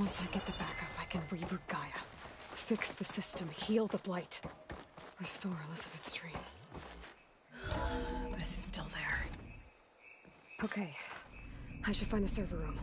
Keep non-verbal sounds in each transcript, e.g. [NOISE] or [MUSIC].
Once I get the backup, I can reboot Gaia. Fix the system, heal the Blight. Restore Elizabeth's dream. But is it still there? Okay. I should find the server room.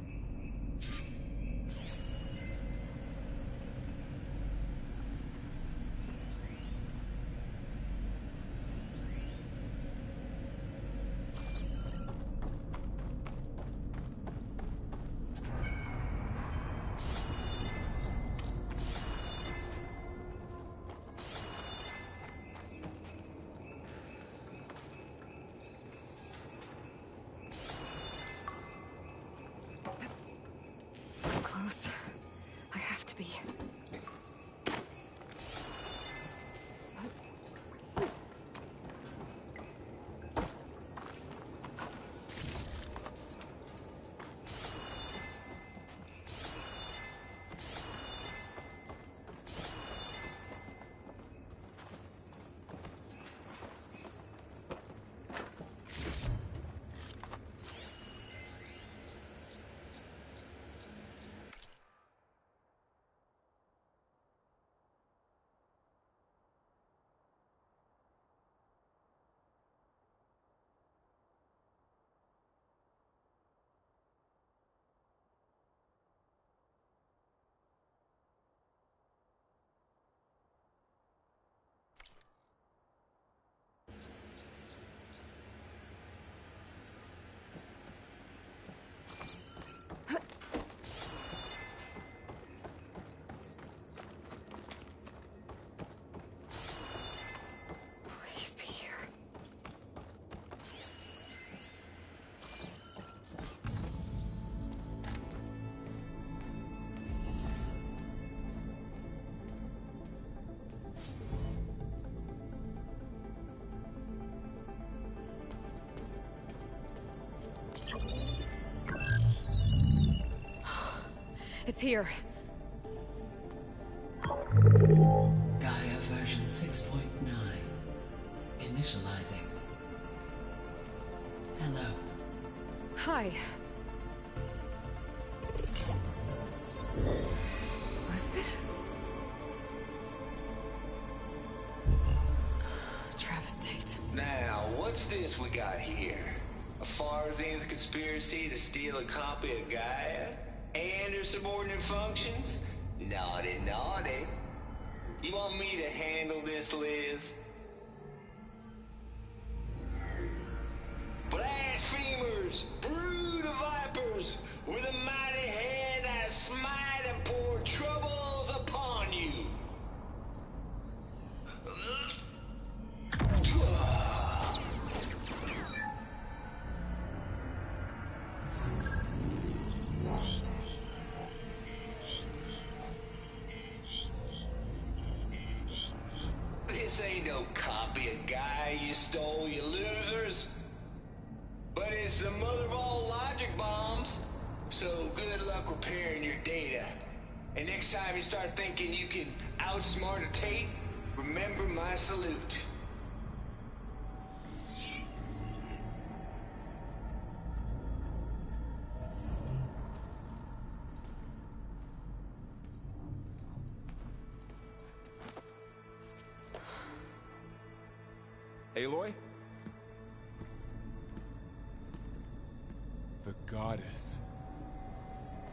It's here. Gaia version 6.9. Initializing. Hello. Hi. Elizabeth? Travis Tate. Now, what's this we got here? A Far Zenith's conspiracy to steal a copy of Gaia? Her subordinate functions? Naughty, naughty. You want me to handle this, Liz?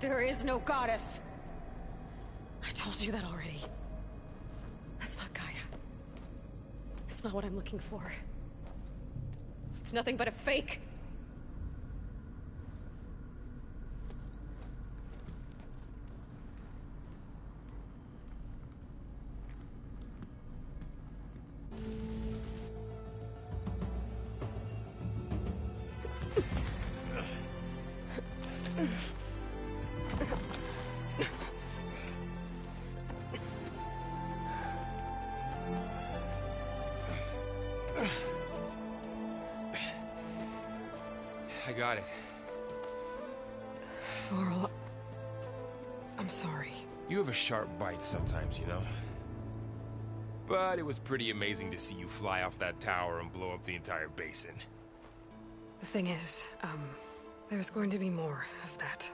There is no goddess. I told you that already. That's not Gaia. It's not what I'm looking for. It's nothing but a fake. Sharp bite sometimes, you know? But it was pretty amazing to see you fly off that tower and blow up the entire basin. The thing is, um, there's going to be more of that.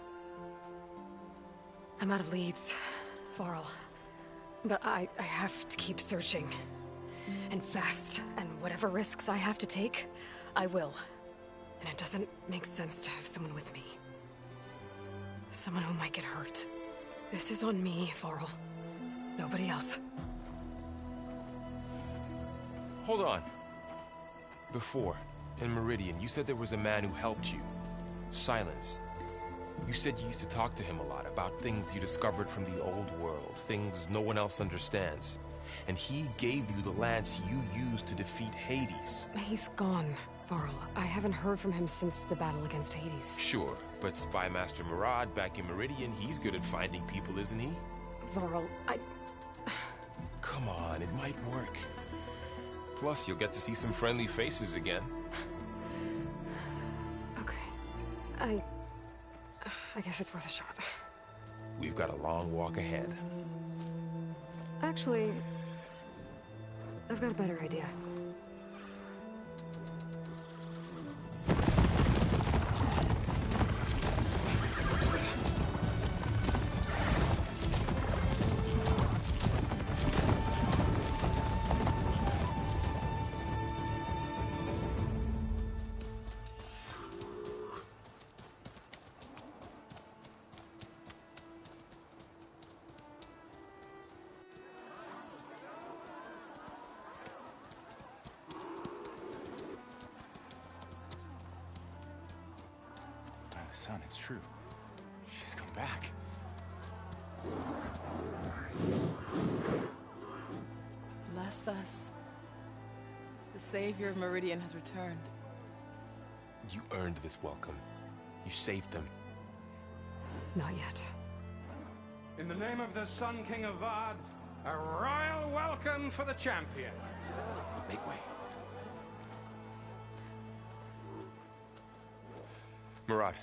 I'm out of leads, Varl. But I, I have to keep searching. And fast, and whatever risks I have to take, I will. And it doesn't make sense to have someone with me. Someone who might get hurt. This is on me, Varl. Nobody else. Hold on. Before, in Meridian, you said there was a man who helped you. Sylens. You said you used to talk to him a lot about things you discovered from the old world, things no one else understands. And he gave you the lance you used to defeat Hades. He's gone, Varl. I haven't heard from him since the battle against Hades. Sure, but Spy Master Marad back in Meridian, he's good at finding people, isn't he? Varl, I... Come on, it might work. Plus, you'll get to see some friendly faces again. Okay. I... I guess it's worth a shot. We've got a long walk ahead. Actually... I've got a better idea. Son, it's true. She's come back. Bless us. The Savior of Meridian has returned. You earned this welcome. You saved them. Not yet. In the name of the Sun King Avad, a royal welcome for the champion. Make way. Marad,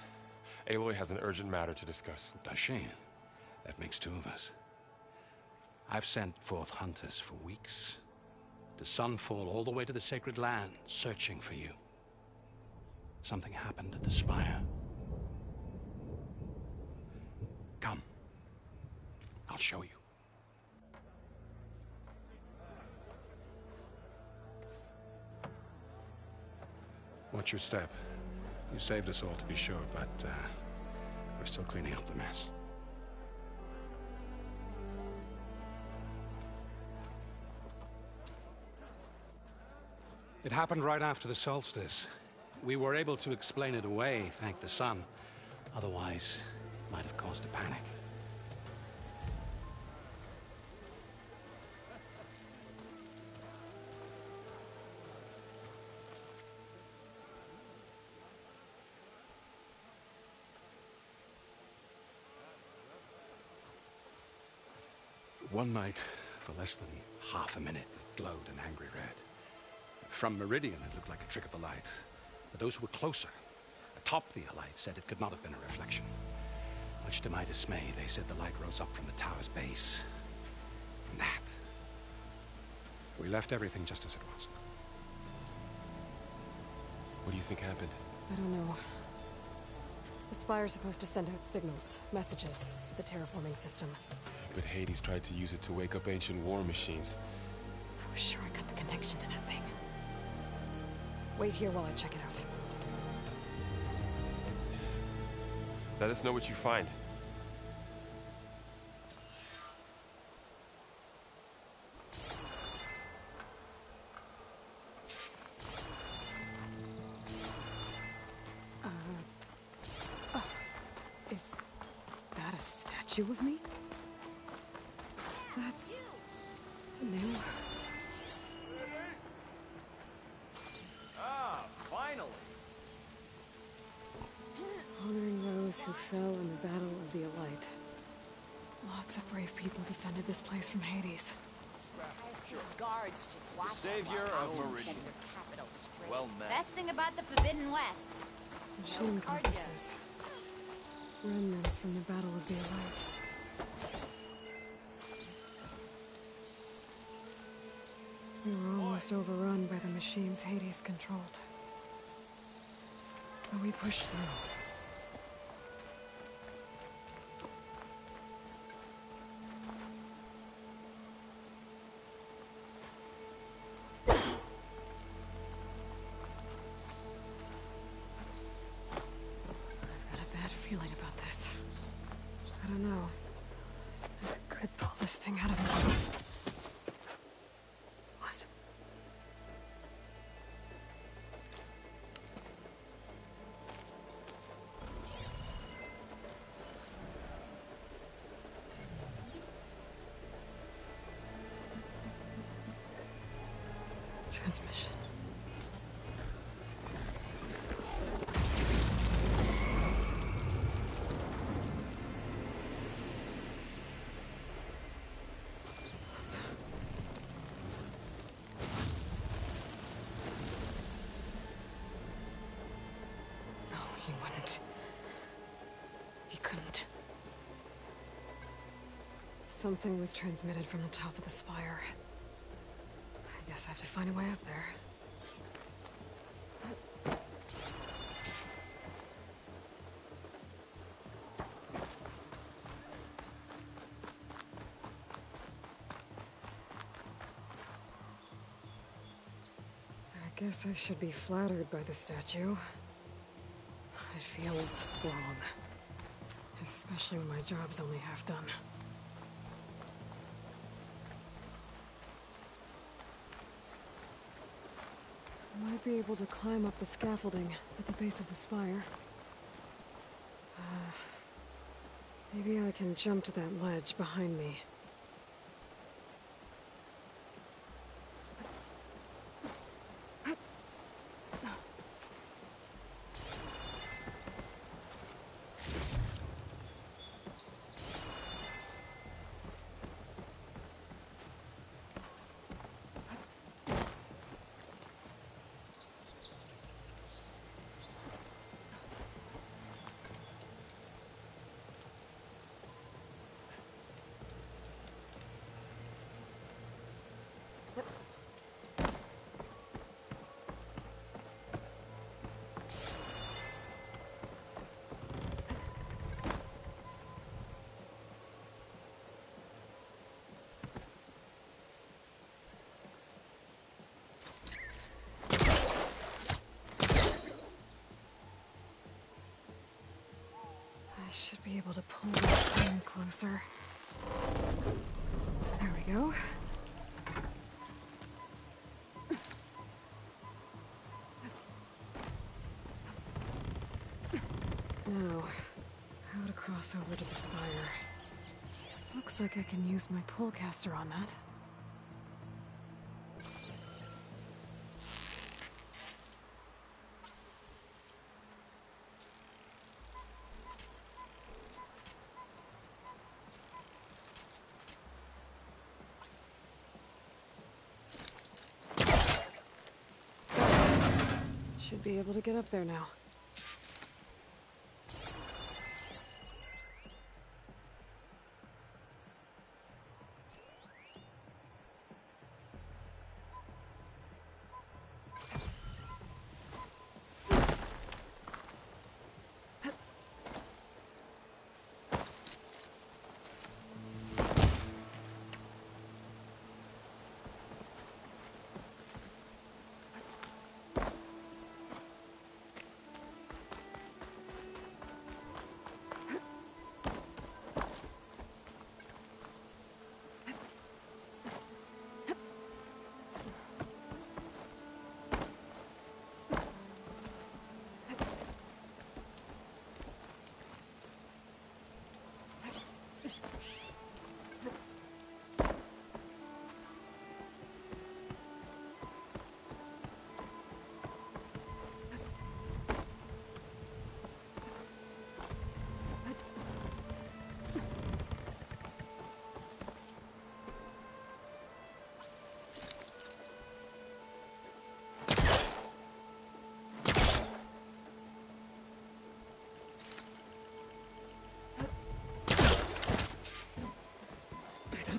Aloy has an urgent matter to discuss. Dashane, that makes two of us. I've sent forth hunters for weeks. To Sunfall all the way to the Sacred Land, searching for you. Something happened at the Spire. Come. I'll show you. Watch your step. You saved us all to be sure, but uh, we're still cleaning up the mess. It happened right after the solstice. We were able to explain it away, thank the sun. Otherwise, it might have caused a panic. One night, for less than half a minute, it glowed an angry red. From Meridian, it looked like a trick of the light. But those who were closer, atop the light, said it could not have been a reflection. Much to my dismay, they said the light rose up from the tower's base. And that. We left everything just as it was. What do you think happened? I don't know. The Spire's supposed to send out signals, messages, for the terraforming system. But Hades tried to use it to wake up ancient war machines. I was sure I got the connection to that thing. Wait here while I check it out. Let us know what you find. From the Battle of the Elite. We were almost overrun by the machines Hades controlled. But we pushed through. transmission. No, he wouldn't. He couldn't. Something was transmitted from the top of the spire. I guess I have to find a way up there. I guess I should be flattered by the statue. It feels wrong. Especially when my job's only half done. Able to climb up the scaffolding at the base of the spire. Uh, maybe I can jump to that ledge behind me. I should be able to pull this in closer. There we go. Now, how to cross over to the spire. Looks like I can use my pullcaster on that. Be able to get up there now.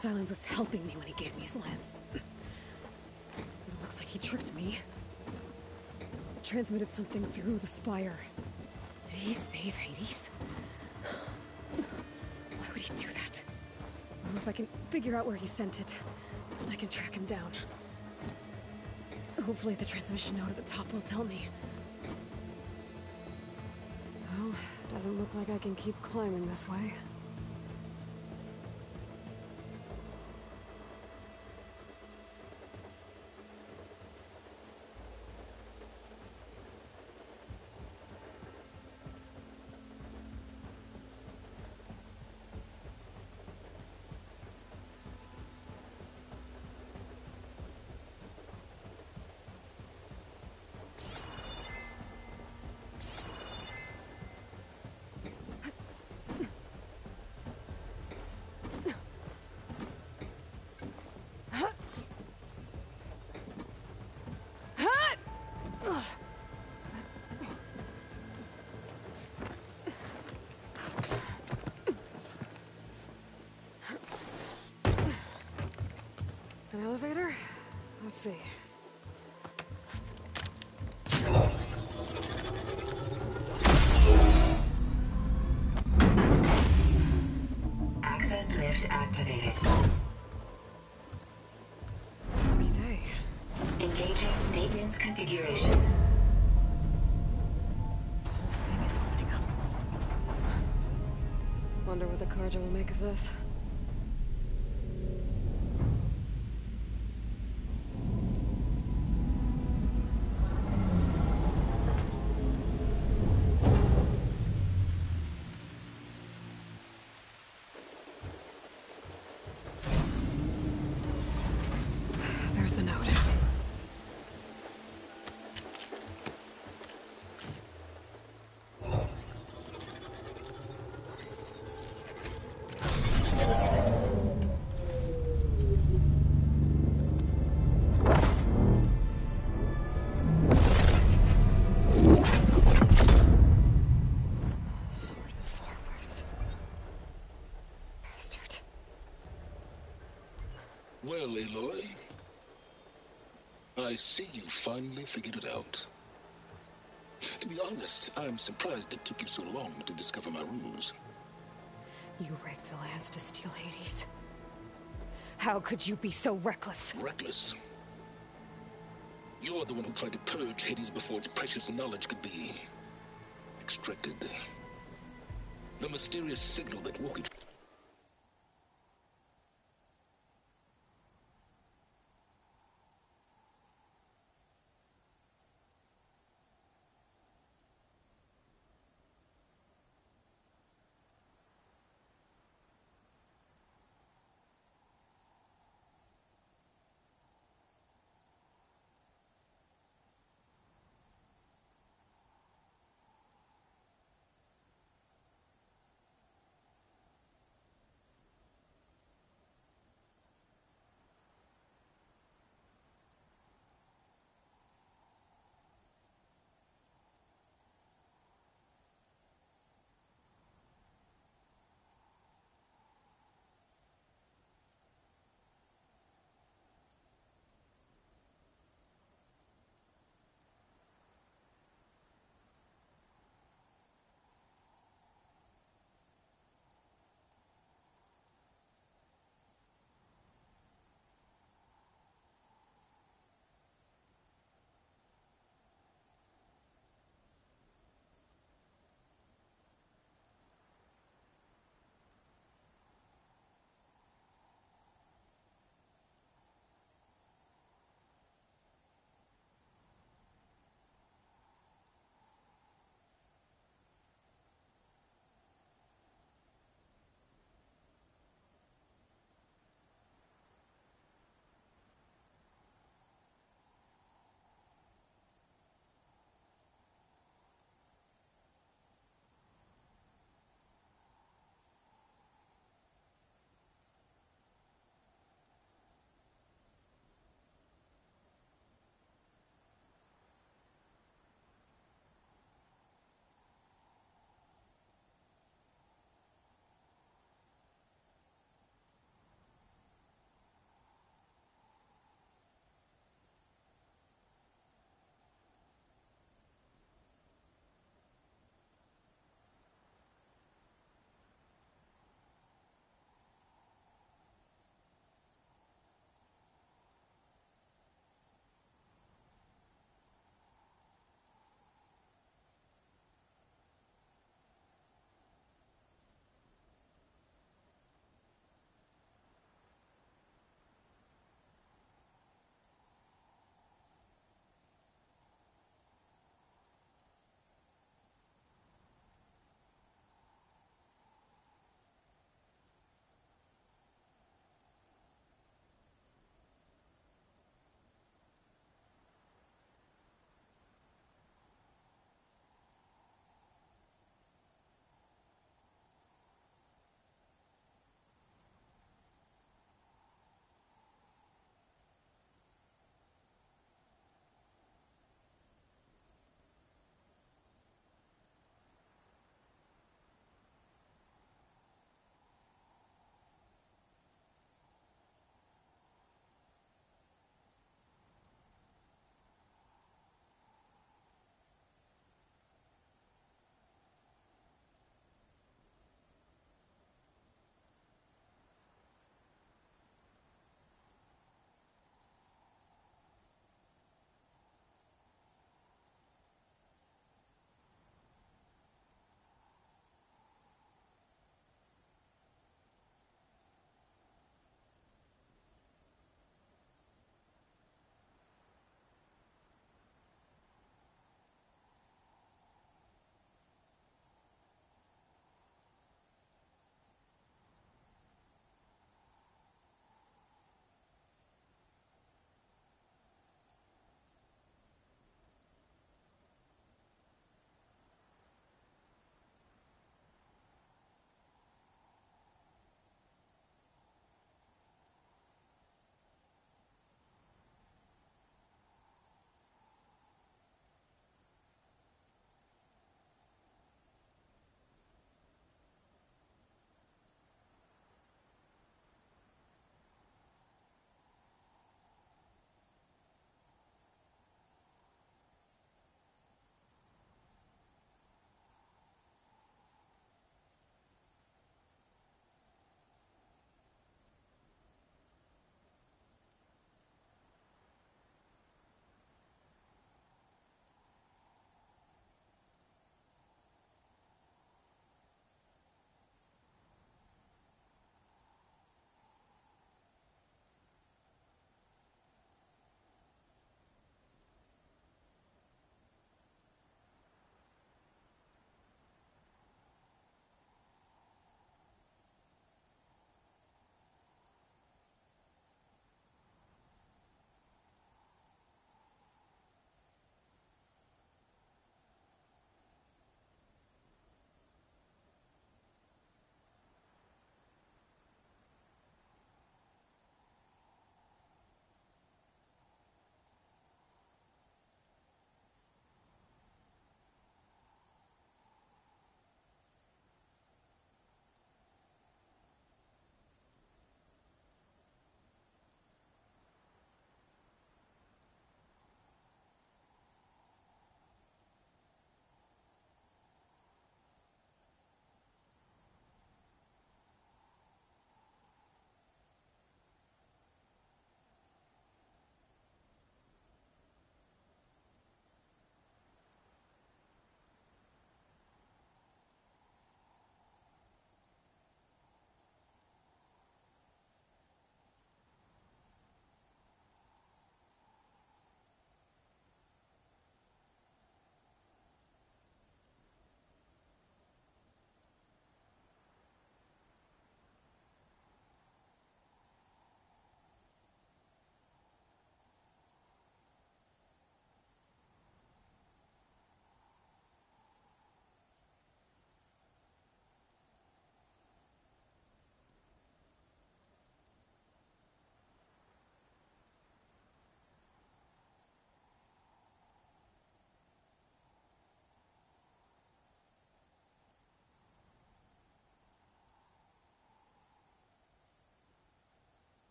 Sylens was helping me when he gave me his lance. It looks like he tricked me. Transmitted something through the spire. Did he save Hades? Why would he do that? Well, if I can figure out where he sent it, I can track him down. Hopefully the transmission note at the top will tell me. Well, doesn't look like I can keep climbing this way. See. Access lift activated. Lucky day. Engaging maintenance configuration. The whole thing is opening up. Wonder what the Carja will make of this. I see you finally figured it out. To be honest, I'm surprised it took you so long to discover my rules. You rigged the lands to steal Hades. How could you be so reckless? Reckless. You're the one who tried to purge Hades before its precious knowledge could be extracted. The mysterious signal that woke it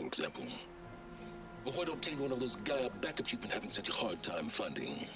for example. Or why to obtain one of those Gaia backups you've been having such a hard time finding.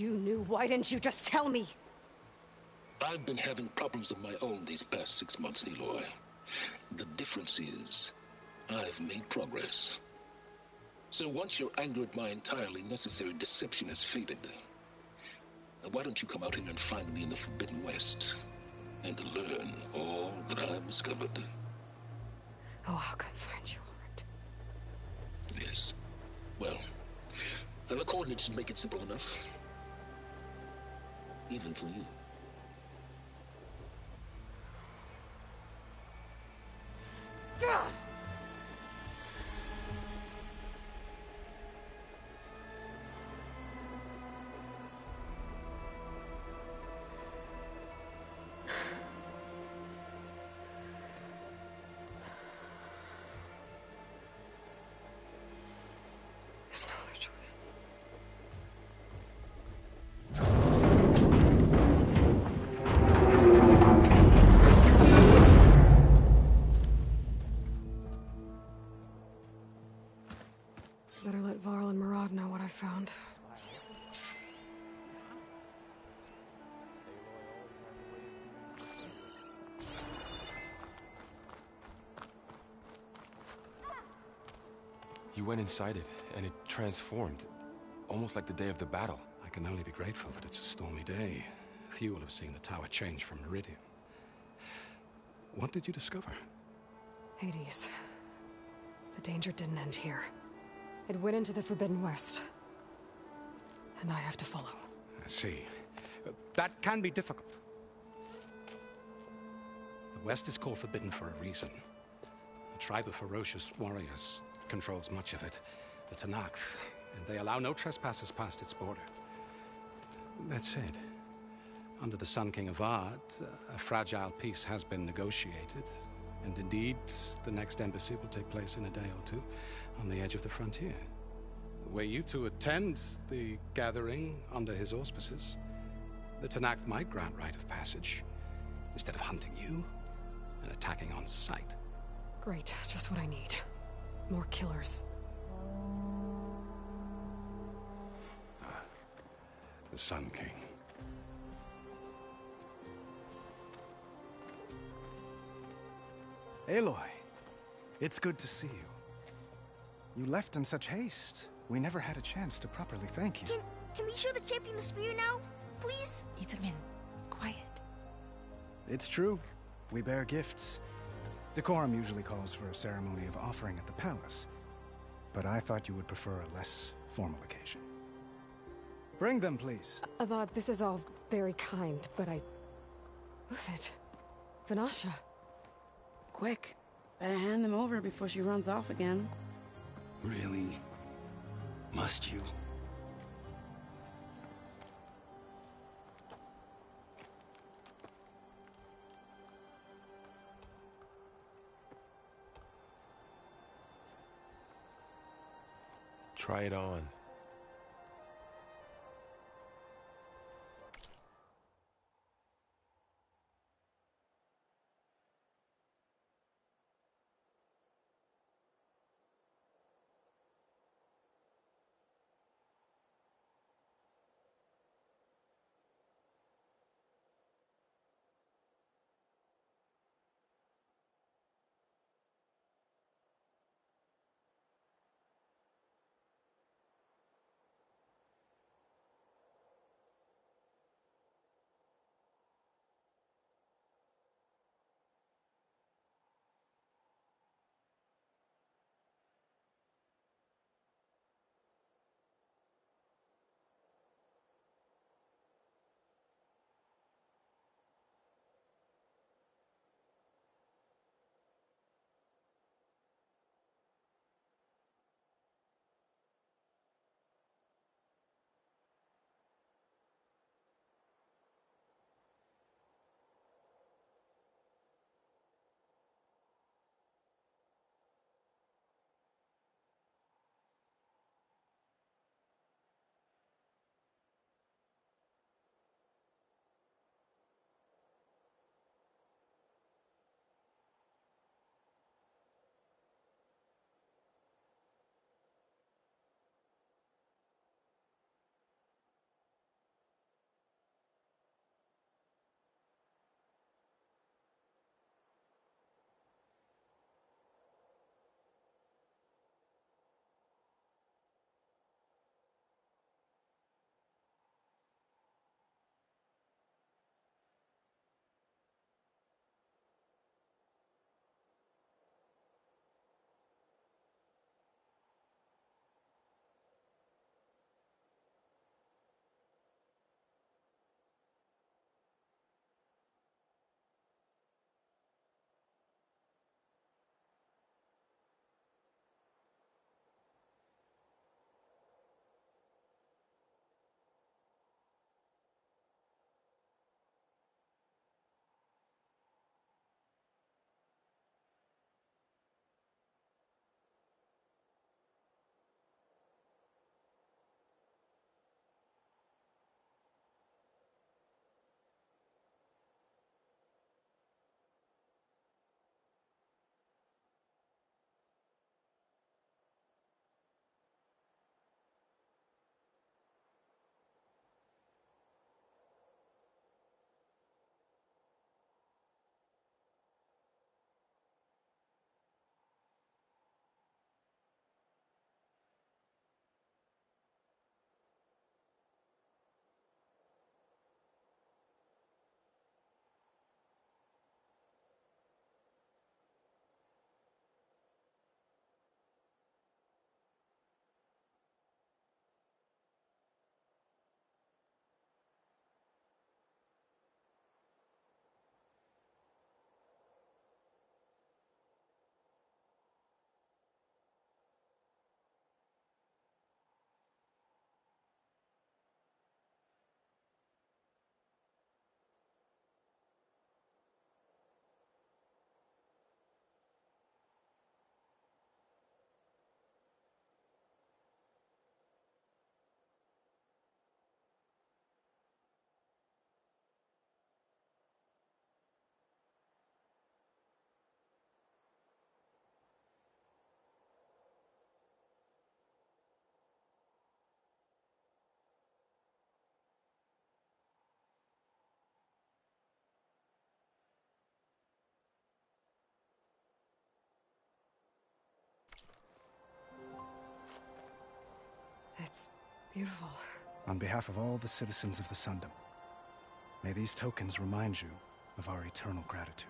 You knew, why didn't you just tell me? I've been having problems of my own these past six months, Aloy. The difference is, I've made progress. So once your anger at my entirely necessary deception has faded, why don't you come out here and find me in the Forbidden West and learn all that I've discovered? Oh, I'll come find you, all right. Yes. Well, and the coordinates make it simple enough. Even for you. God! You went inside it, and it transformed. Almost like the day of the battle. I can only be grateful that it's a stormy day. Few will have seen the tower change from Meridian. What did you discover? Hades. The danger didn't end here. It went into the Forbidden West. And I have to follow. I see. Uh, that can be difficult. The West is called Forbidden for a reason. A tribe of ferocious warriors controls much of it, the Tenakth, and they allow no trespassers past its border. That said, under the Sun King Avad, a fragile peace has been negotiated, and indeed, the next embassy will take place in a day or two on the edge of the frontier. Were you to attend the gathering under his auspices, the Tenakth might grant right of passage instead of hunting you and attacking on sight. Great, just what I need. More killers. Uh, the Sun King. Aloy, it's good to see you. You left in such haste. We never had a chance to properly thank you. Can, can we show the champion the spear now? Please? Itamen, quiet. It's true. We bear gifts. Decorum usually calls for a ceremony of offering at the palace. But I thought you would prefer a less formal occasion. Bring them, please. Avad, this is all very kind, but I... Who's it? Vanasha. Quick. Better hand them over before she runs off again. Really? Must you? Try it on. Beautiful. On behalf of all the citizens of the Sundom, may these tokens remind you of our eternal gratitude.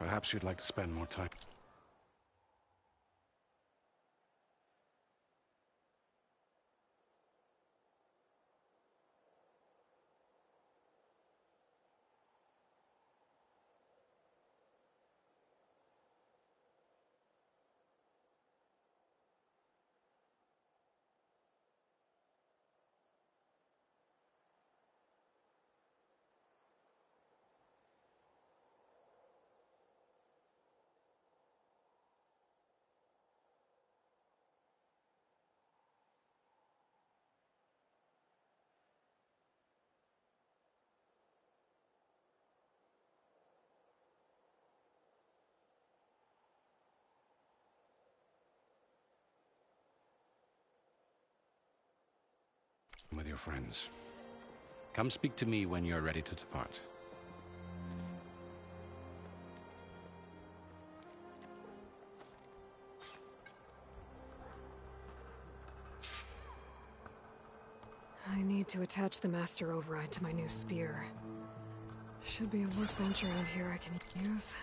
Perhaps you'd like to spend more time. With your friends. Come speak to me when you're ready to depart. I need to attach the Master Override to my new spear. Should be a workbench around here I can use.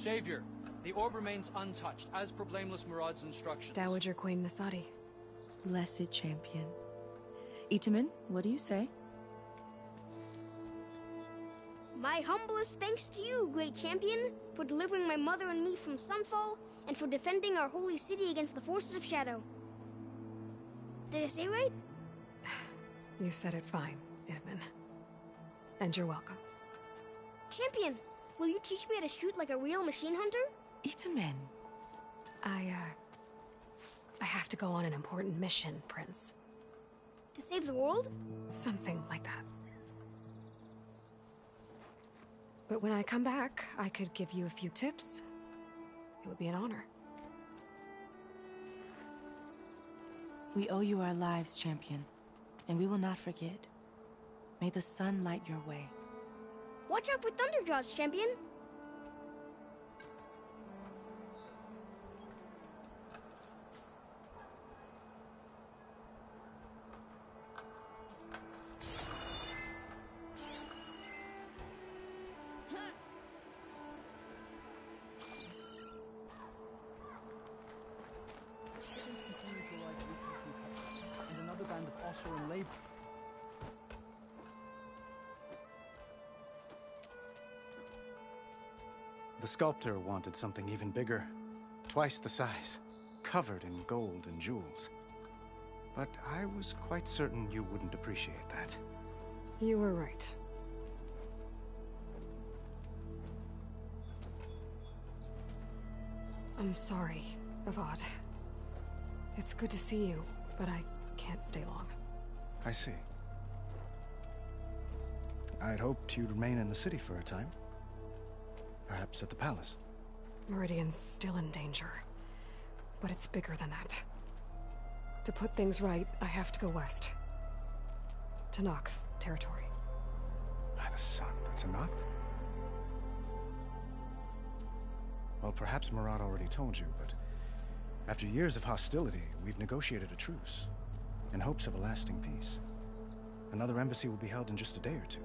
Savior, the orb remains untouched, as per Blameless Marad's instructions. Dowager Queen Nasadi. Blessed champion. Itamen, what do you say? My humblest thanks to you, great champion, for delivering my mother and me from Sunfall, and for defending our holy city against the forces of Shadow. Did I say right? [SIGHS] You said it fine, Itamen. And you're welcome. Champion, will you teach me how to shoot like a real machine hunter? Itamen. I, uh... I have to go on an important mission, Prince. To save the world? Something like that. But when I come back, I could give you a few tips. It would be an honor. We owe you our lives, champion, and we will not forget. May the sun light your way. Watch out for Thunderjaws, champion! Sculptor wanted something even bigger, twice the size, covered in gold and jewels. But I was quite certain you wouldn't appreciate that. You were right. I'm sorry, Avad. It's good to see you, but I can't stay long. I see. I'd hoped you'd remain in the city for a time. Perhaps at the palace. Meridian's still in danger. But it's bigger than that. To put things right, I have to go west. To Nox territory. By the sun, that's a? Well, perhaps Marad already told you, but after years of hostility, we've negotiated a truce in hopes of a lasting peace. Another embassy will be held in just a day or two.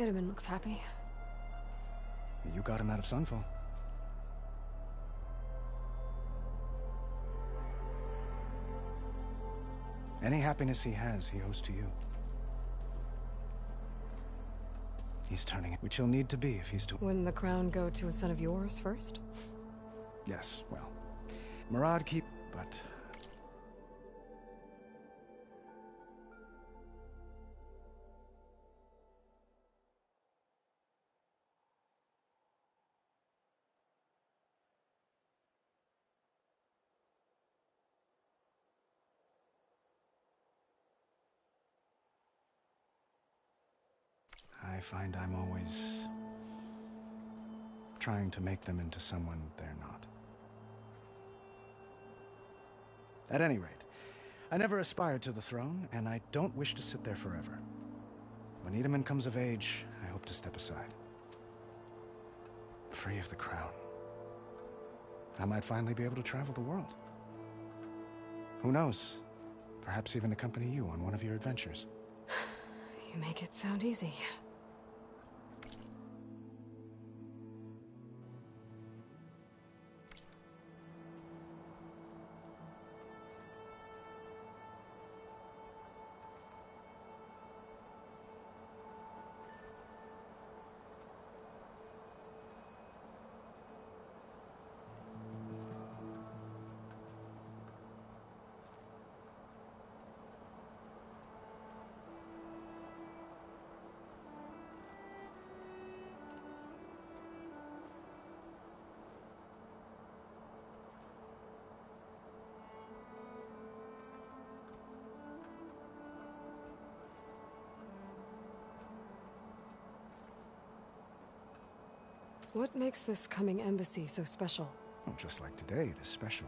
Itamen looks happy. You got him out of Sunfall. Any happiness he has, he owes to you. He's turning it, which he'll need to be if he's to. Wouldn't the crown go to a son of yours first? Yes, well. Marad keep. But. I find I'm always trying to make them into someone they're not. At any rate, I never aspired to the throne, and I don't wish to sit there forever. When Itamen comes of age, I hope to step aside. Free of the crown. I might finally be able to travel the world. Who knows? Perhaps even accompany you on one of your adventures. [SIGHS] You make it sound easy. What makes this coming embassy so special? Oh, just like today, it is special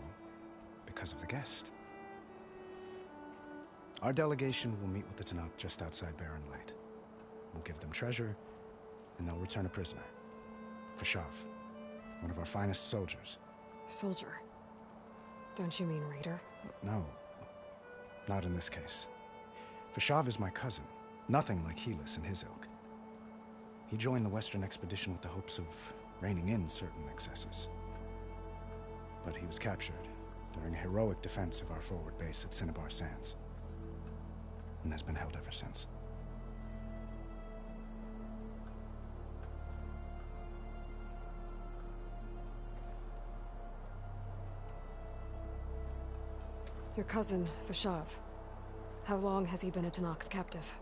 because of the guest. Our delegation will meet with the Tenakth just outside Barren Light. We'll give them treasure, and they'll return a prisoner. Fashav, one of our finest soldiers. Soldier. Don't you mean raider? No, not in this case. Fashav is my cousin, nothing like Helis and his ilk. He joined the Western expedition with the hopes of reining in certain excesses. But he was captured during a heroic defense of our forward base at Cinnabar Sands, and has been held ever since. Your cousin, Vashav. How long has he been a Tenakth captive?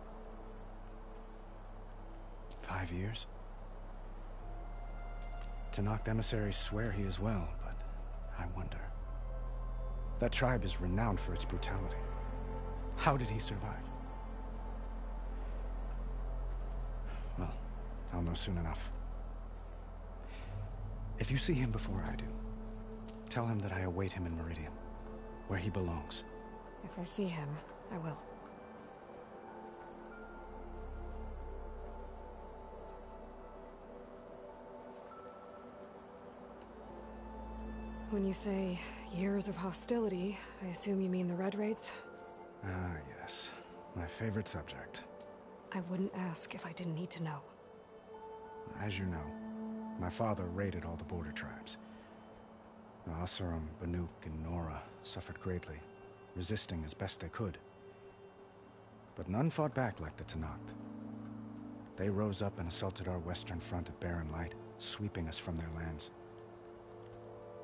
Five years? Tenakth emissaries swear he is well, but I wonder. That tribe is renowned for its brutality. How did he survive? Well, I'll know soon enough. If you see him before I do, tell him that I await him in Meridian, where he belongs. If I see him, I will. When you say years of hostility, I assume you mean the Red Raids? Ah, yes. My favorite subject. I wouldn't ask if I didn't need to know. As you know, my father raided all the border tribes. Oseram, Banuk, and Nora suffered greatly, resisting as best they could. But none fought back like the Tenakth. They rose up and assaulted our western front at Barren Light, sweeping us from their lands.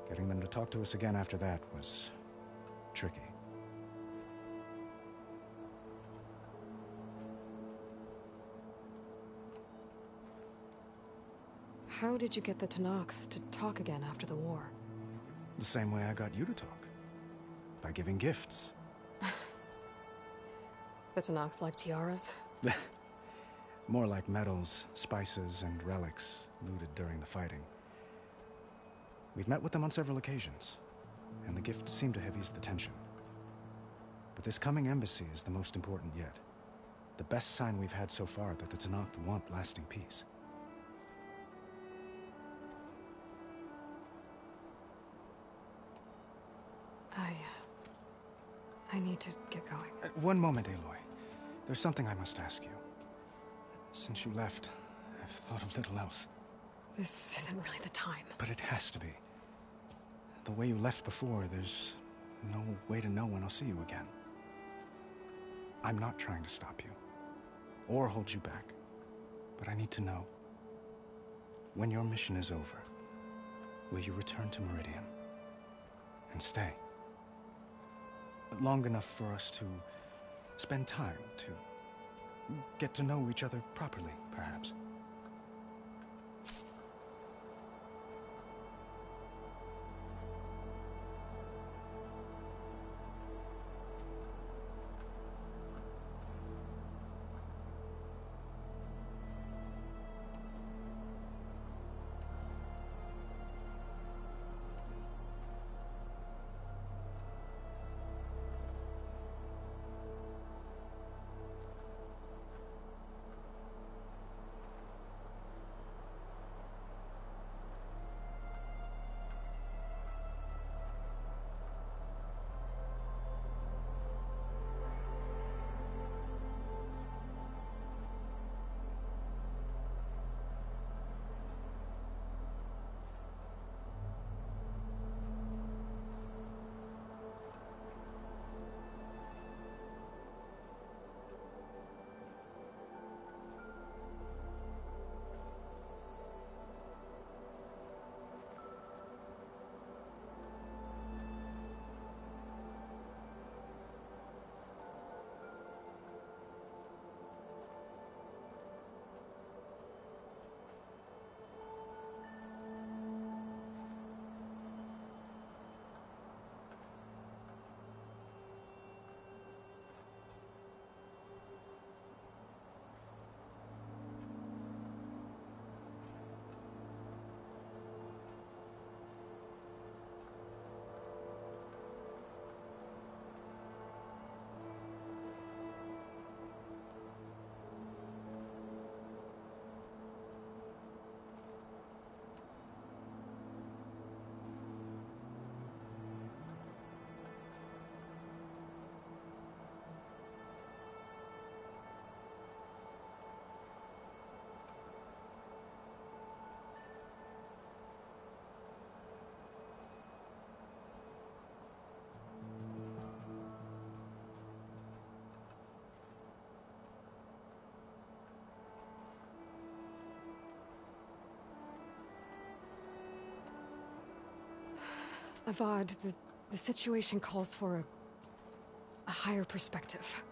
Getting them to talk to us again after that was tricky. How did you get the Tenakth to talk again after the war? The same way I got you to talk. By giving gifts. [LAUGHS] The Tenakth like tiaras? [LAUGHS] More like medals, spices, and relics looted during the fighting. We've met with them on several occasions, and the gifts seem to have eased the tension. But this coming embassy is the most important yet. The best sign we've had so far that the Tenakth want lasting peace. I... I need to get going. Uh, one moment, Aloy. There's something I must ask you. Since you left, I've thought of little else. This isn't really the time. But it has to be. The way you left before, there's no way to know when I'll see you again. I'm not trying to stop you or hold you back, but I need to know when your mission is over, will you return to Meridian and stay? Long enough for us to spend time to get to know each other properly, perhaps. Avad, the, the situation calls for a, a higher perspective.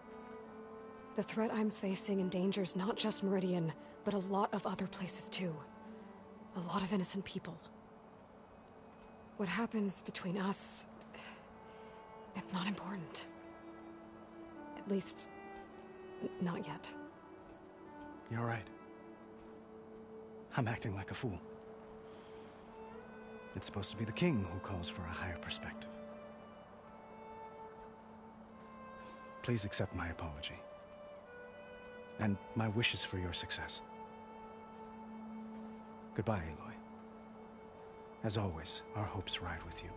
The threat I'm facing endangers not just Meridian, but a lot of other places too. A lot of innocent people. What happens between us... It's not important. At least, not yet. You're right. I'm acting like a fool. It's supposed to be the king who calls for a higher perspective. Please accept my apology. And my wishes for your success. Goodbye, Aloy. As always, our hopes ride with you.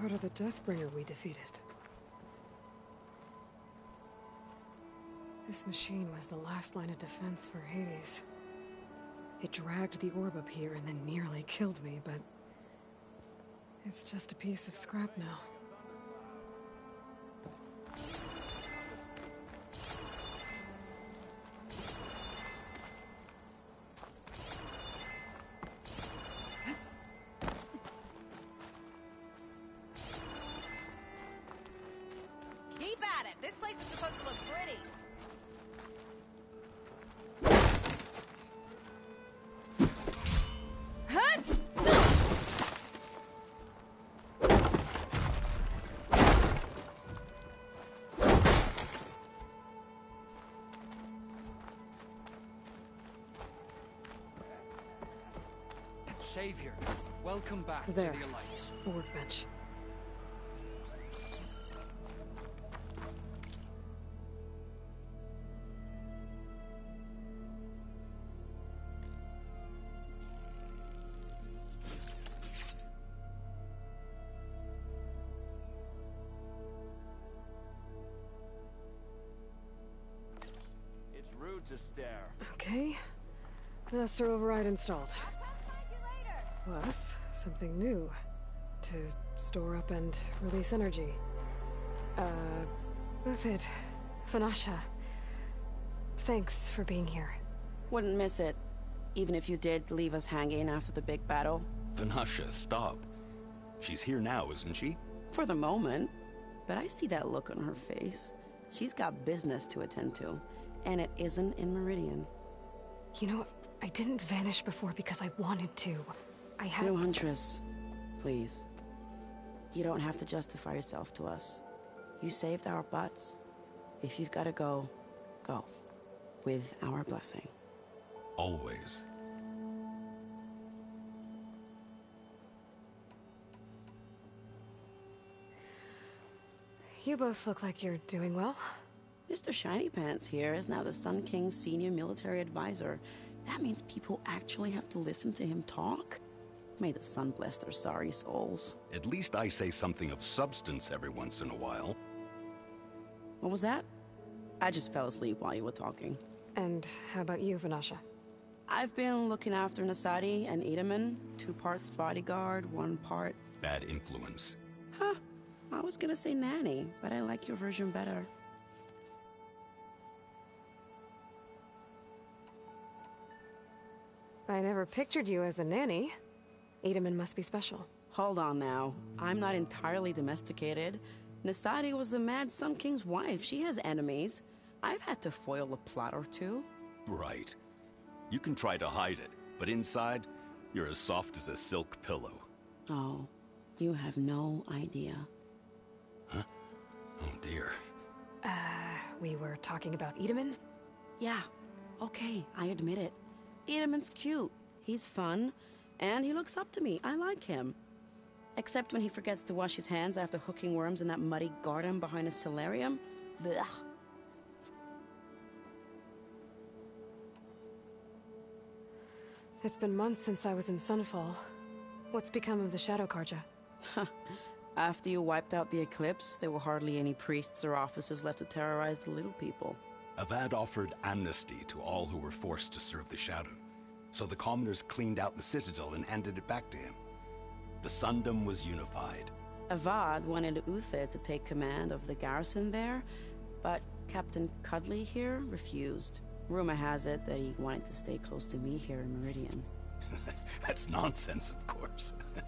Part of the Deathbringer we defeated. This machine was the last line of defense for Hades. It dragged the orb up here and then nearly killed me, but... It's just a piece of scrap now. Welcome back There. to the Alliance. A workbench. It's rude to stare. Okay. Master override installed. Plus, something new. To store up and release energy. Uh, Uthid, Vanasha. Thanks for being here. Wouldn't miss it. Even if you did leave us hanging after the big battle. Vanasha, stop. She's here now, isn't she? For the moment. But I see that look on her face. She's got business to attend to. And it isn't in Meridian. You know, I didn't vanish before because I wanted to. I had. No, Huntress. Please. You don't have to justify yourself to us. You saved our butts. If you've got to go, go. With our blessing. Always. You both look like you're doing well. Mr. Shiny Pants here is now the Sun King's senior military advisor. That means people actually have to listen to him talk? May the sun bless their sorry souls. At least I say something of substance every once in a while. What was that? I just fell asleep while you were talking. And how about you, Vanasha? I've been looking after Nasadi and Itamen. Two parts bodyguard, one part. Bad influence. Huh. I was gonna say nanny, but I like your version better. I never pictured you as a nanny. Itamen must be special. Hold on now. I'm not entirely domesticated. Nasadi was the Mad Sun King's wife. She has enemies. I've had to foil a plot or two. Right. You can try to hide it, but inside, you're as soft as a silk pillow. Oh, you have no idea. Huh? Oh dear. Uh, we were talking about Itamen? Yeah, okay, I admit it. Itamen's cute. He's fun, and he looks up to me. I like him. Except when he forgets to wash his hands after hooking worms in that muddy garden behind a solarium. Blech. It's been months since I was in Sunfall. What's become of the Shadow Carja? After you wiped out the eclipse, there were hardly any priests or officers left to terrorize the little people. Avad offered amnesty to all who were forced to serve the Shadow, so the commoners cleaned out the citadel and handed it back to him. The Sundom was unified. Avad wanted Uthid to take command of the garrison there, but Captain Cudley here refused. Rumor has it that he wanted to stay close to me here in Meridian. [LAUGHS] That's nonsense, of course. [LAUGHS]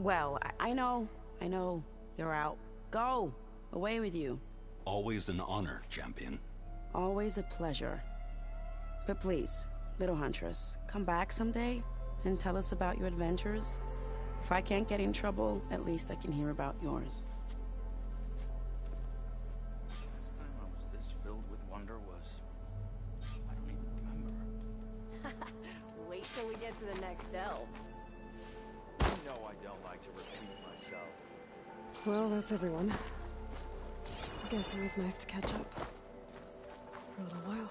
Well, I, I know, I know. You're out. Go! Away with you. Always an honor, champion. Always a pleasure. But please, little huntress, come back someday and tell us about your adventures. If I can't get in trouble, at least I can hear about yours. Last time I was this filled with wonder was. I don't even remember. [LAUGHS] Wait till we get to the next delve. You know I don't like to repeat myself. Well, that's everyone. Guess it was nice to catch up. For a little while.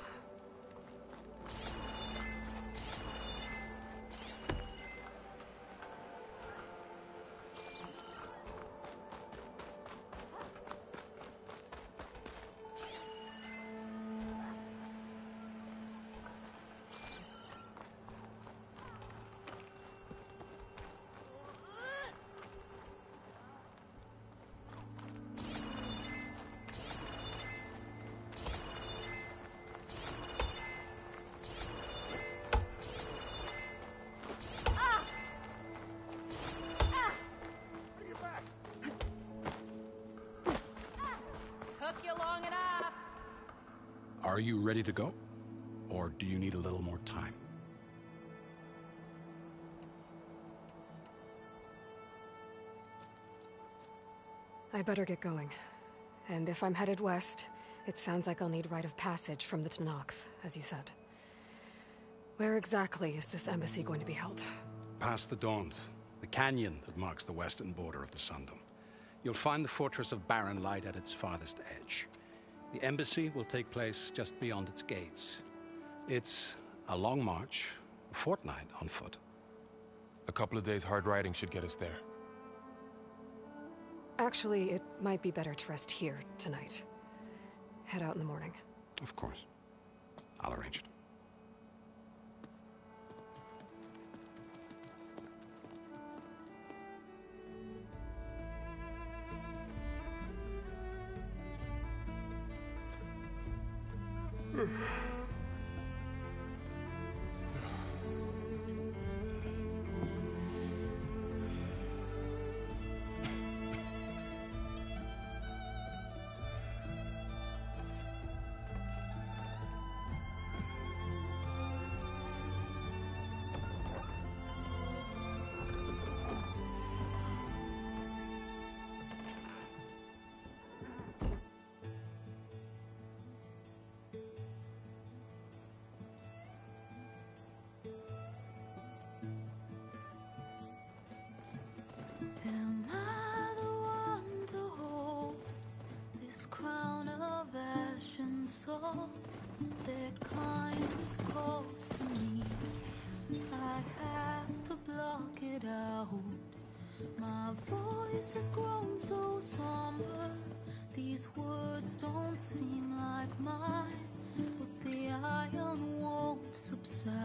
Are you ready to go? Or do you need a little more time? I better get going. And if I'm headed west, it sounds like I'll need rite of passage from the Tenakth, as you said. Where exactly is this embassy going to be held? Past the Daunt, the canyon that marks the western border of the Sundom. You'll find the fortress of Barren Light at its farthest edge. The embassy will take place just beyond its gates. It's a long march, a fortnight on foot. A couple of days hard riding should get us there. Actually, it might be better to rest here tonight. Head out in the morning. Of course. I'll arrange it. So somber. These words don't seem like mine, but the iron won't subside.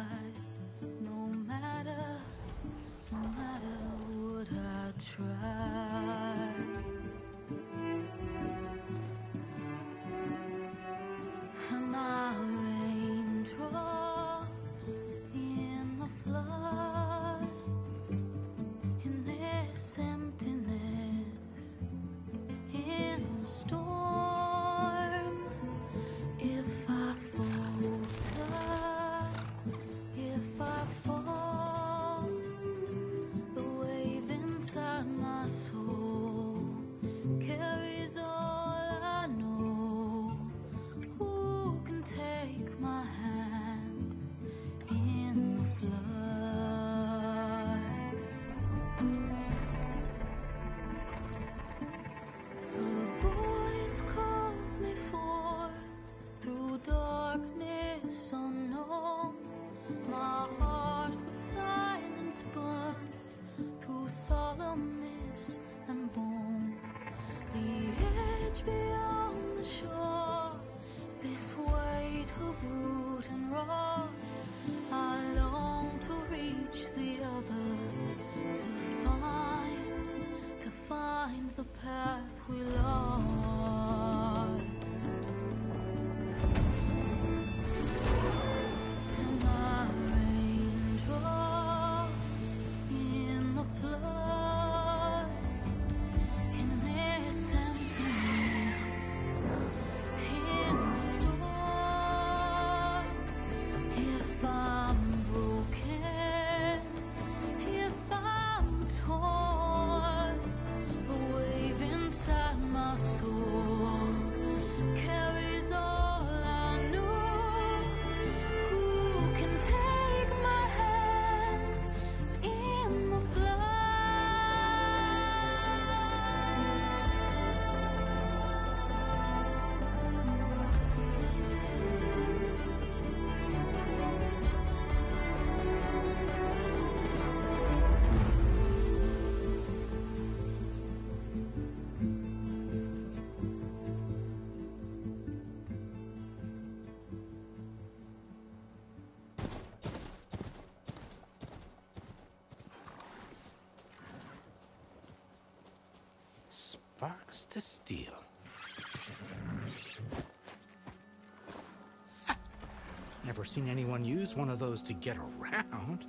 Never seen anyone use one of those to get around.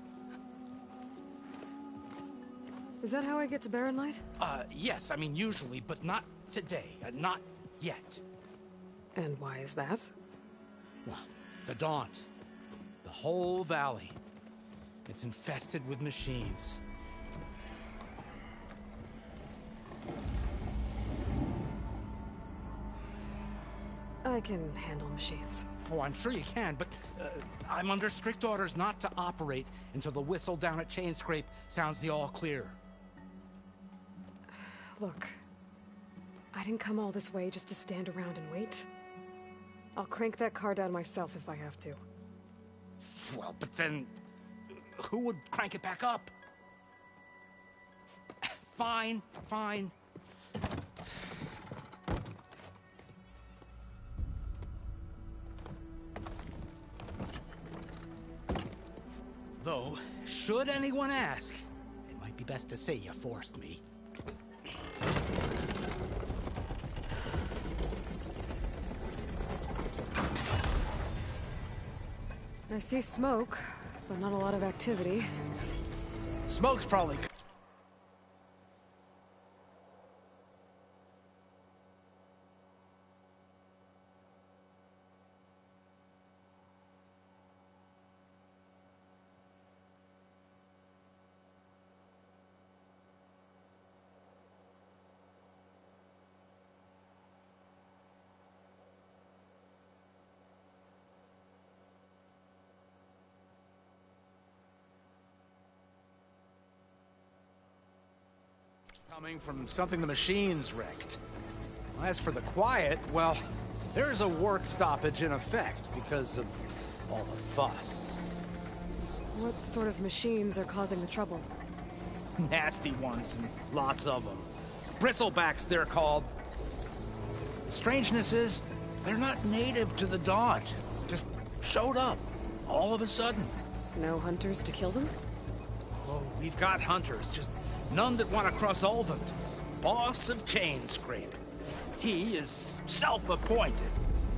Is that how I get to Barren Light? Uh, yes, I mean usually, but not today. Uh, not yet. And why is that? Well, the Daunt. The whole valley. It's infested with machines. I can handle machines. Oh, I'm sure you can, but I'm under strict orders not to operate until the whistle down at Chainscrape sounds the all clear. Look, I didn't come all this way just to stand around and wait. I'll crank that car down myself if I have to. Well, but then who would crank it back up? [SIGHS] Fine, fine. Should anyone ask, it might be best to say you forced me. I see smoke, but not a lot of activity. Smoke's probably. Coming from something the machines wrecked. As for the quiet, well, there's a work stoppage in effect because of all the fuss. What sort of machines are causing the trouble? [LAUGHS] Nasty ones, and lots of them. Bristlebacks, they're called. The strangeness is, they're not native to the Daunt. Just showed up, all of a sudden. No hunters to kill them? Oh, we've got hunters, just none that want to cross Ulvund. Boss of Chainscrape. He is self-appointed.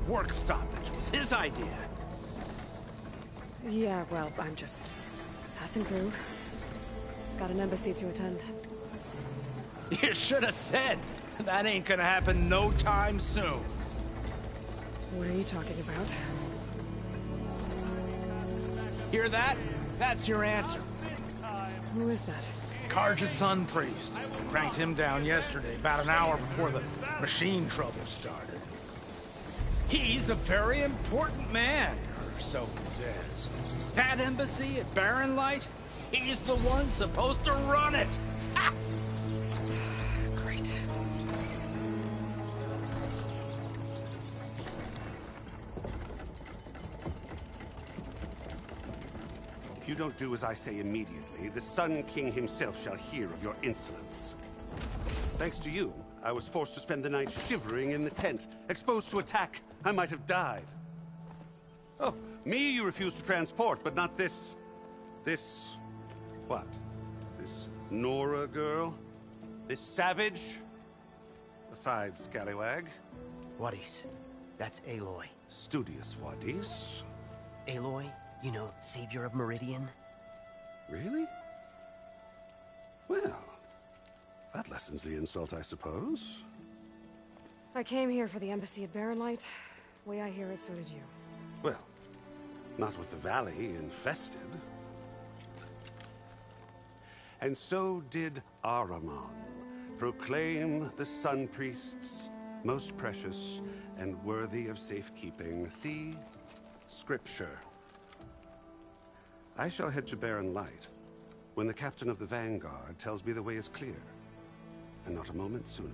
Work stoppage was his idea. Yeah, well, I'm just passing through. Got an embassy to attend. You should have said. That ain't gonna happen no time soon. What are you talking about? Hear that? That's your answer. Who is that? Carja's Sun Priest. Cranked him down yesterday, about an hour before the machine trouble started. He's a very important man, or so he says. That embassy at Barren Light, he's the one supposed to run it. Don't do as I say immediately, the Sun King himself shall hear of your insolence. Thanks to you, I was forced to spend the night shivering in the tent. Exposed to attack, I might have died. Oh, me you refuse to transport, but not this... This... what? This Nora girl? This savage? Besides, Scallywag. Wadis. That's Aloy. Studious Wadis. Aloy, you know, savior of Meridian. Really? Well, that lessens the insult, I suppose. I came here for the embassy at Barren Light. Way I hear it, so did you. Well, not with the valley infested. And so did Ahriman, proclaim the Sun Priests most precious and worthy of safekeeping. See Scripture. I shall head to Barren Light when the captain of the Vanguard tells me the way is clear, and not a moment sooner.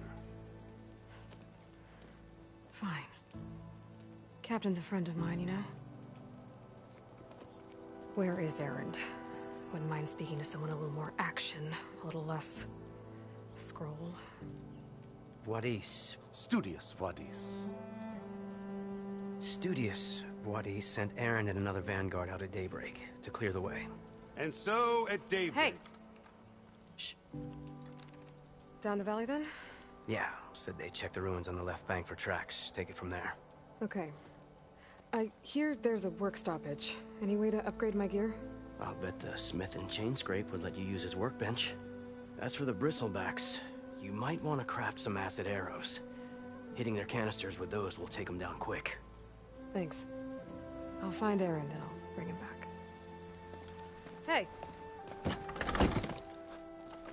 Fine. Captain's a friend of mine, you know? Where is Erend? Wouldn't mind speaking to someone a little more action, a little less... scroll. Wadis. Studious Wadis. Studious Wadis sent Erend and another vanguard out at daybreak to clear the way. And so at daybreak. Hey! Shh. Down the valley then? Yeah, said they checked the ruins on the left bank for tracks. Take it from there. Okay. I hear there's a work stoppage. Any way to upgrade my gear? I'll bet the smith and Chainscrape would let you use his workbench. As for the bristlebacks, you might want to craft some acid arrows. Hitting their canisters with those will take them down quick. Thanks. I'll find Erend and I'll bring him back. Hey!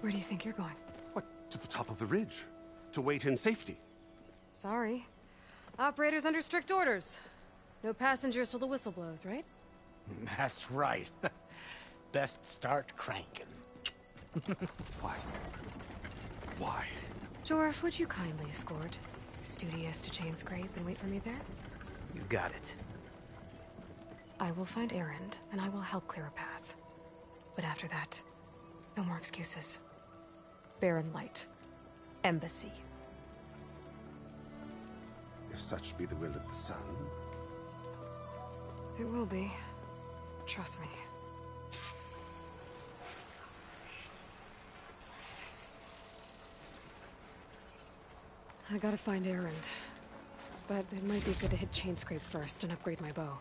Where do you think you're going? What? To the top of the ridge. To wait in safety. Sorry. Operator's under strict orders. No passengers till the whistle blows, right? [LAUGHS] That's right. [LAUGHS] Best start cranking. [LAUGHS] Why? Why? Jorf, would you kindly escort Studious to Chainscrape and wait for me there? You got it. I will find Erend, and I will help clear a path. But after that, no more excuses. Barren Light. Embassy. If such be the will of the sun. It will be. Trust me. I gotta find Erend. But it might be good to hit Chainscrape first and upgrade my bow.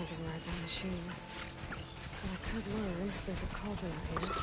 And I could learn if there's a cauldron here. Those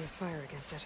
use fire against it.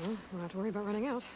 Well, don't have to worry about running out.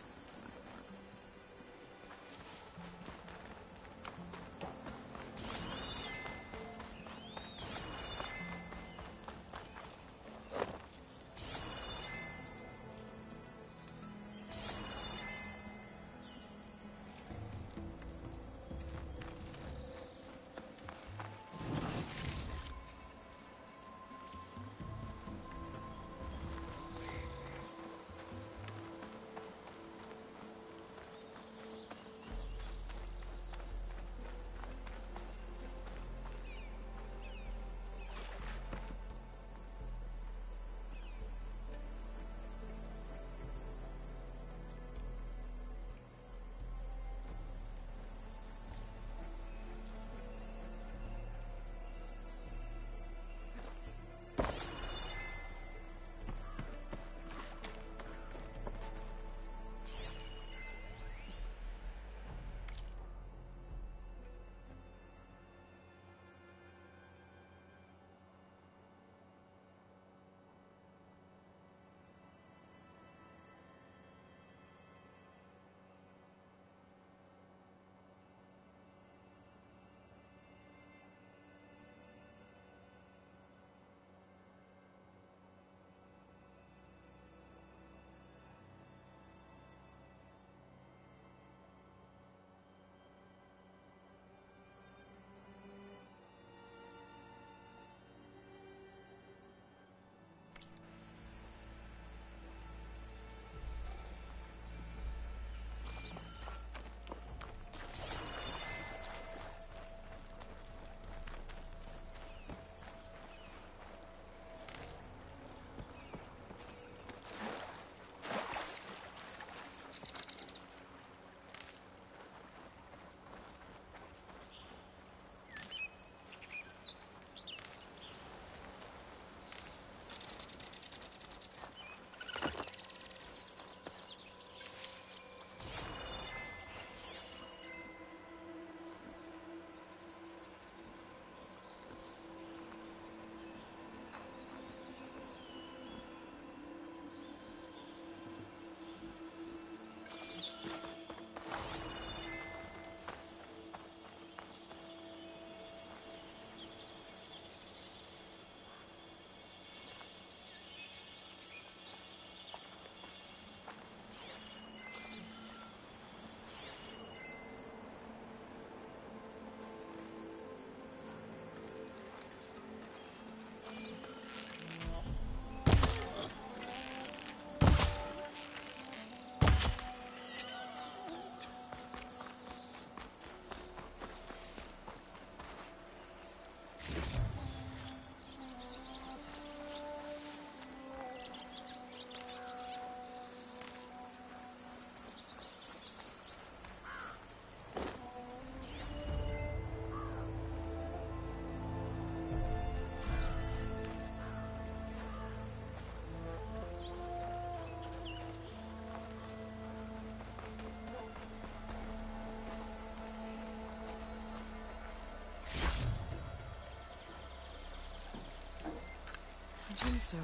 A gemstone.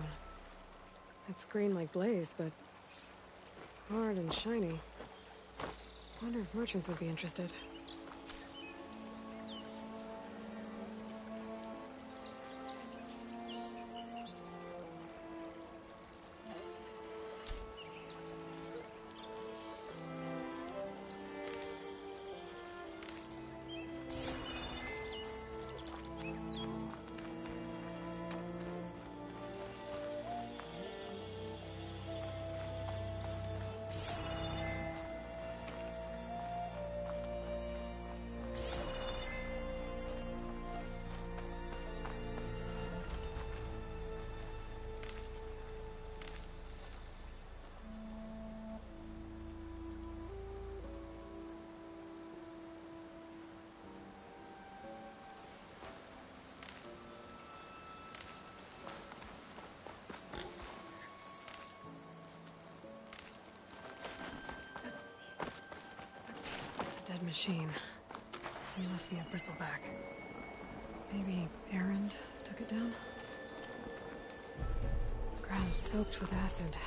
It's green like blaze, but it's hard and shiny. Wonder if merchants would be interested. Machine. It must be a bristleback. Maybe Erend took it down? Ground soaked with acid.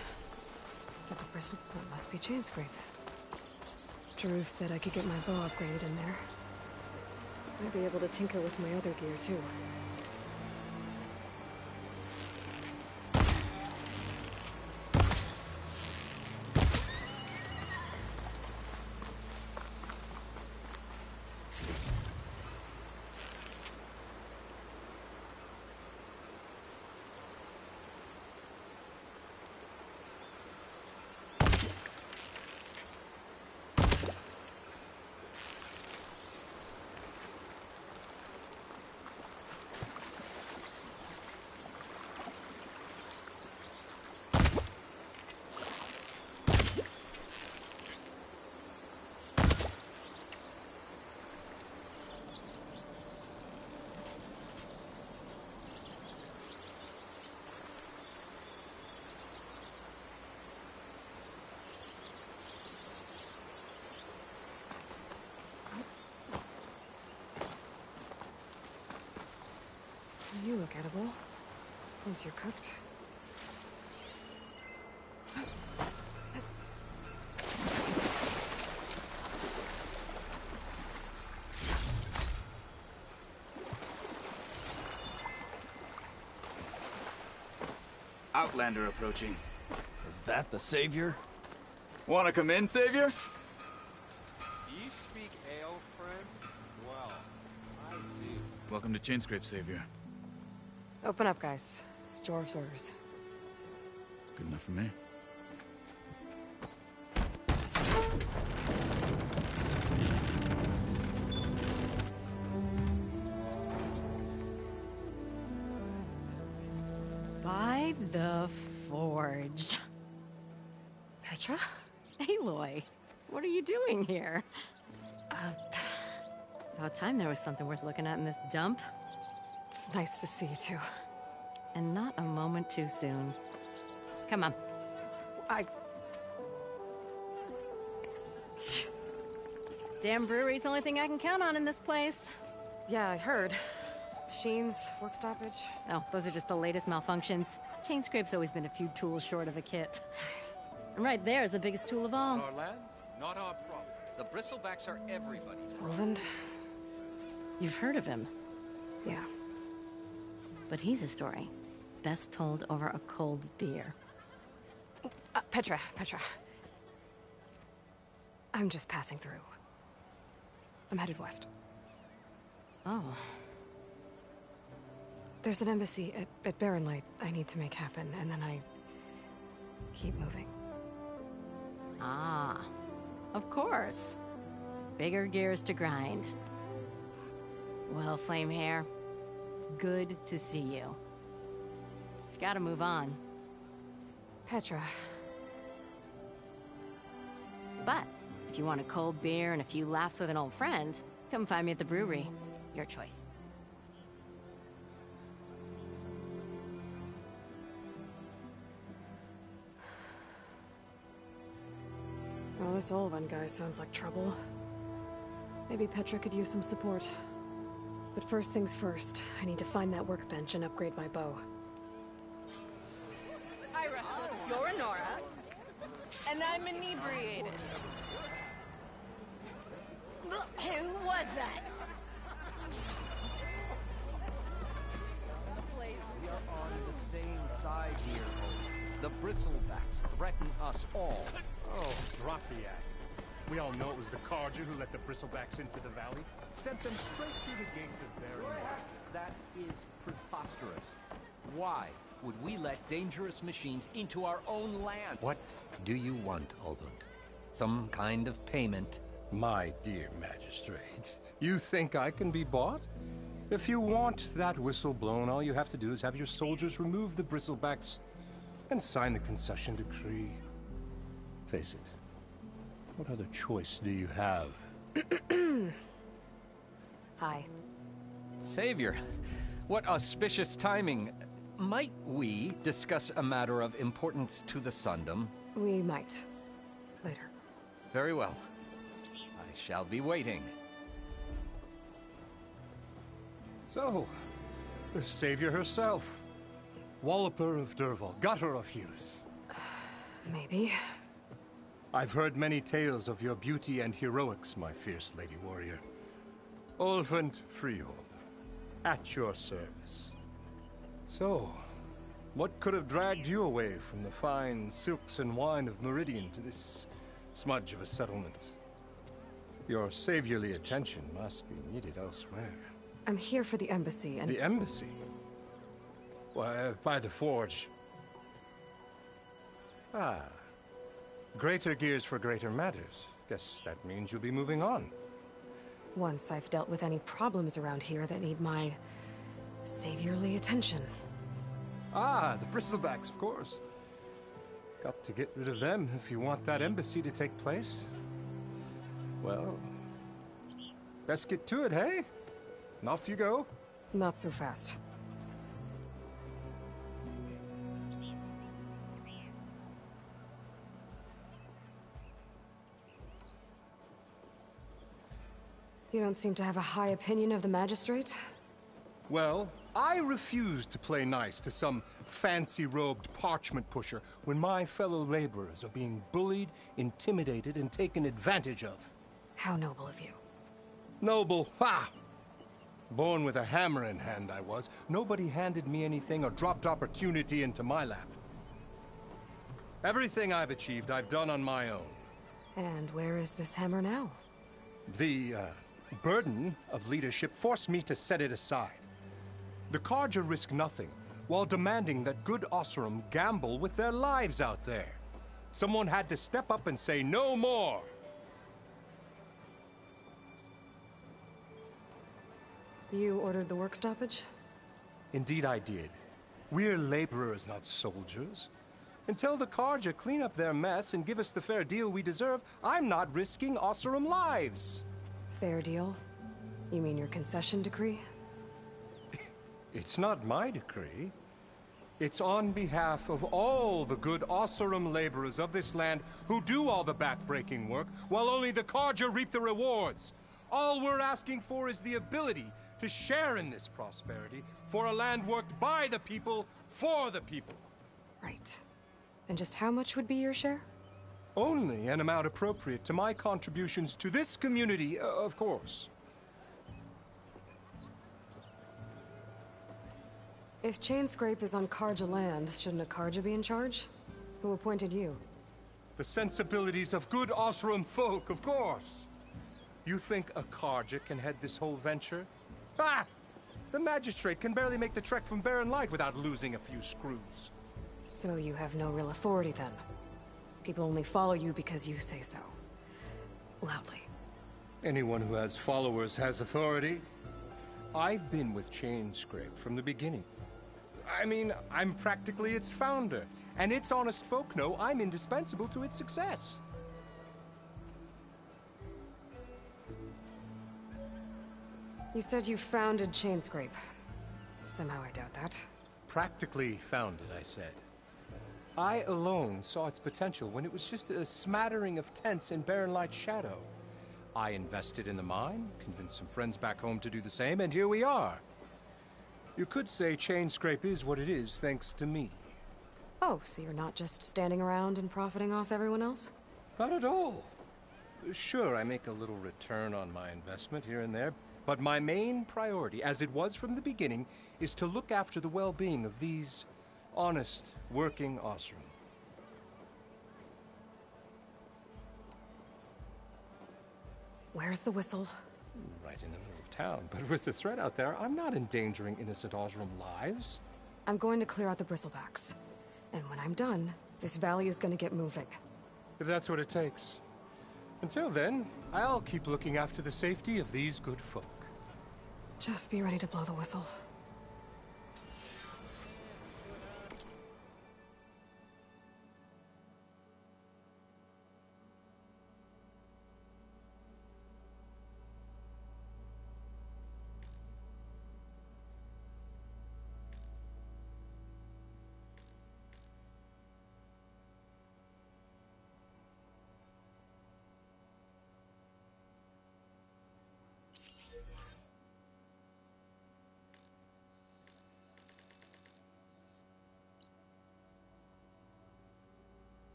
at the bristle? That must be Chainscrape. Jaruf said I could get my bow upgraded in there. Might be able to tinker with my other gear, too. You look edible. Once you're cooked. Outlander approaching. Is that the Savior? Wanna come in, Savior? Do you speak ale, friend? Well, I do. Welcome to Chainscrape, Savior. Open up, guys. Jorv's orders. Good enough for me. By the Forge. Petra? Aloy, what are you doing here? Uh, about time there was something worth looking at in this dump. It's nice to see you too. And not a moment too soon. Come on. I. Damn brewery's the only thing I can count on in this place. Yeah, I heard. Machines, work stoppage. Oh, those are just the latest malfunctions. Chainscrape's always been a few tools short of a kit. And right there is the biggest tool of all. Our land, not our problem. The bristlebacks are everybody's problem. Roland? You've heard of him. Yeah. But he's a story best told over a cold beer. Uh, Petra, Petra. I'm just passing through. I'm headed west. Oh. There's an embassy at, at Barren Light I need to make happen, and then I keep moving. Ah, of course. Bigger gears to grind. Well, Flame Hair, good to see you. You've got to move on. Petra. But if you want a cold beer and a few laughs with an old friend, come find me at the brewery. Your choice. Well, this old one guy sounds like trouble. Maybe Petra could use some support. But first things first, I need to find that workbench and upgrade my bow. Hi, Russell. You're Nora. And I'm inebriated. But Who was that? We are on the same side here, Hope. The bristlebacks threaten us all. Oh, drop the act. We all know it was the Carja who let the bristlebacks into the valley. Sent them straight through the gates of Barren That is preposterous. Why would we let dangerous machines into our own land? What do you want, Aldont? Some kind of payment? My dear magistrate, you think I can be bought? If you want that whistle blown, all you have to do is have your soldiers remove the bristlebacks and sign the concession decree. Face it, what other choice do you have? [CLEARS THROAT] Hi. Savior, what auspicious timing. Might we discuss a matter of importance to the Sundom? We might. Later. Very well. I shall be waiting. So, the savior herself. Walloper of Dervahl, gutter of youth. Maybe. I've heard many tales of your beauty and heroics, my fierce lady warrior. Ulvund Freehold, at your service. So, what could have dragged you away from the fine silks and wine of Meridian to this smudge of a settlement? Your saviorly attention must be needed elsewhere. I'm here for the embassy and... The embassy? Why, by the forge. Ah. Greater gears for greater matters. Guess that means you'll be moving on. Once I've dealt with any problems around here that need my... saviorly attention. Ah, the bristlebacks, of course. Got to get rid of them if you want that embassy to take place. Well, best get to it, hey? And off you go. Not so fast. You don't seem to have a high opinion of the Magistrate? Well, I refuse to play nice to some fancy-robed parchment pusher when my fellow laborers are being bullied, intimidated, and taken advantage of. How noble of you. Noble, ha! Born with a hammer in hand, I was. Nobody handed me anything or dropped opportunity into my lap. Everything I've achieved, I've done on my own. And where is this hammer now? The, uh, burden of leadership forced me to set it aside. The Carja risk nothing, while demanding that good Oseram gamble with their lives out there. Someone had to step up and say no more. You ordered the work stoppage? Indeed I did. We're laborers, not soldiers. Until the Carja clean up their mess and give us the fair deal we deserve, I'm not risking Oseram lives. Fair deal? You mean your concession decree? [LAUGHS] It's not my decree. It's on behalf of all the good Oseram laborers of this land who do all the backbreaking work, while only the Carja reap the rewards. All we're asking for is the ability to share in this prosperity for a land worked by the people, for the people. Right. And just how much would be your share? Only an amount appropriate to my contributions to this community, uh, of course. If Chainscrape is on Carja land, shouldn't a Carja be in charge? Who appointed you? The sensibilities of good Oseram folk, of course. You think a Carja can head this whole venture? Ah! The magistrate can barely make the trek from Barren Light without losing a few screws. So you have no real authority then? People only follow you because you say so. Loudly. Anyone who has followers has authority. I've been with Chainscrape from the beginning. I mean, I'm practically its founder, and its honest folk know I'm indispensable to its success. You said you founded Chainscrape. Somehow I doubt that. Practically founded, I said. I alone saw its potential when it was just a smattering of tents in Barren Light shadow. I invested in the mine, convinced some friends back home to do the same, and here we are. You could say Chainscrape is what it is thanks to me. Oh, so you're not just standing around and profiting off everyone else? Not at all. Sure, I make a little return on my investment here and there, but my main priority, as it was from the beginning, is to look after the well-being of these honest, working Oseram. Where's the whistle? Right in the middle of town, but with the threat out there, I'm not endangering innocent Oseram lives. I'm going to clear out the bristlebacks. And when I'm done, this valley is gonna get moving. If that's what it takes. Until then, I'll keep looking after the safety of these good folk. Just be ready to blow the whistle.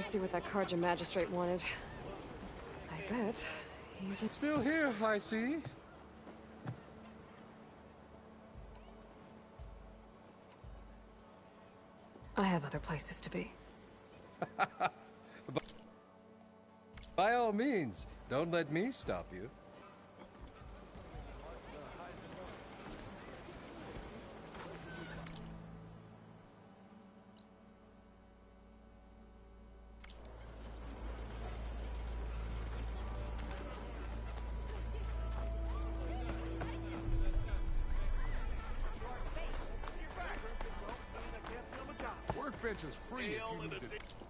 Better see what that Carja magistrate wanted. I bet he's still here. I see. I have other places to be. [LAUGHS] By all means, don't let me stop you. Workbench is free if you need it.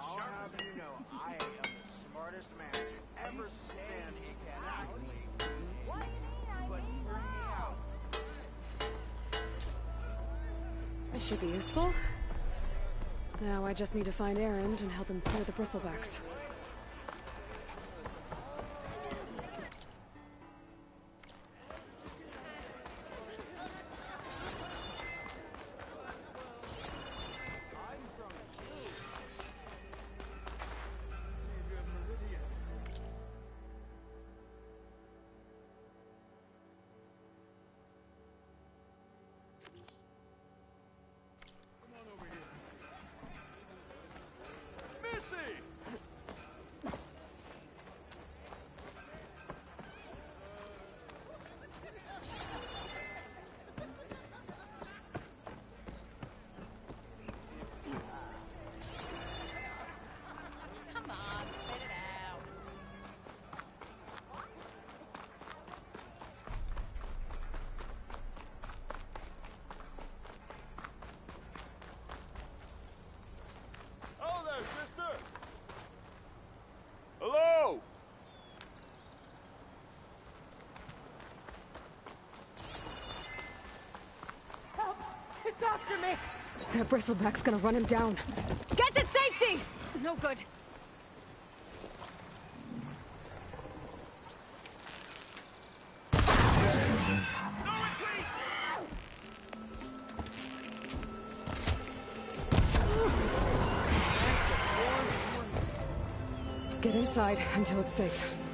I'll have you know, I am the smartest man to ever stand exactly. What. This should be useful. Now I just need to find Erend and help him clear the bristlebacks. Bristleback's gonna run him down. Get to safety! No good. Get inside until it's safe.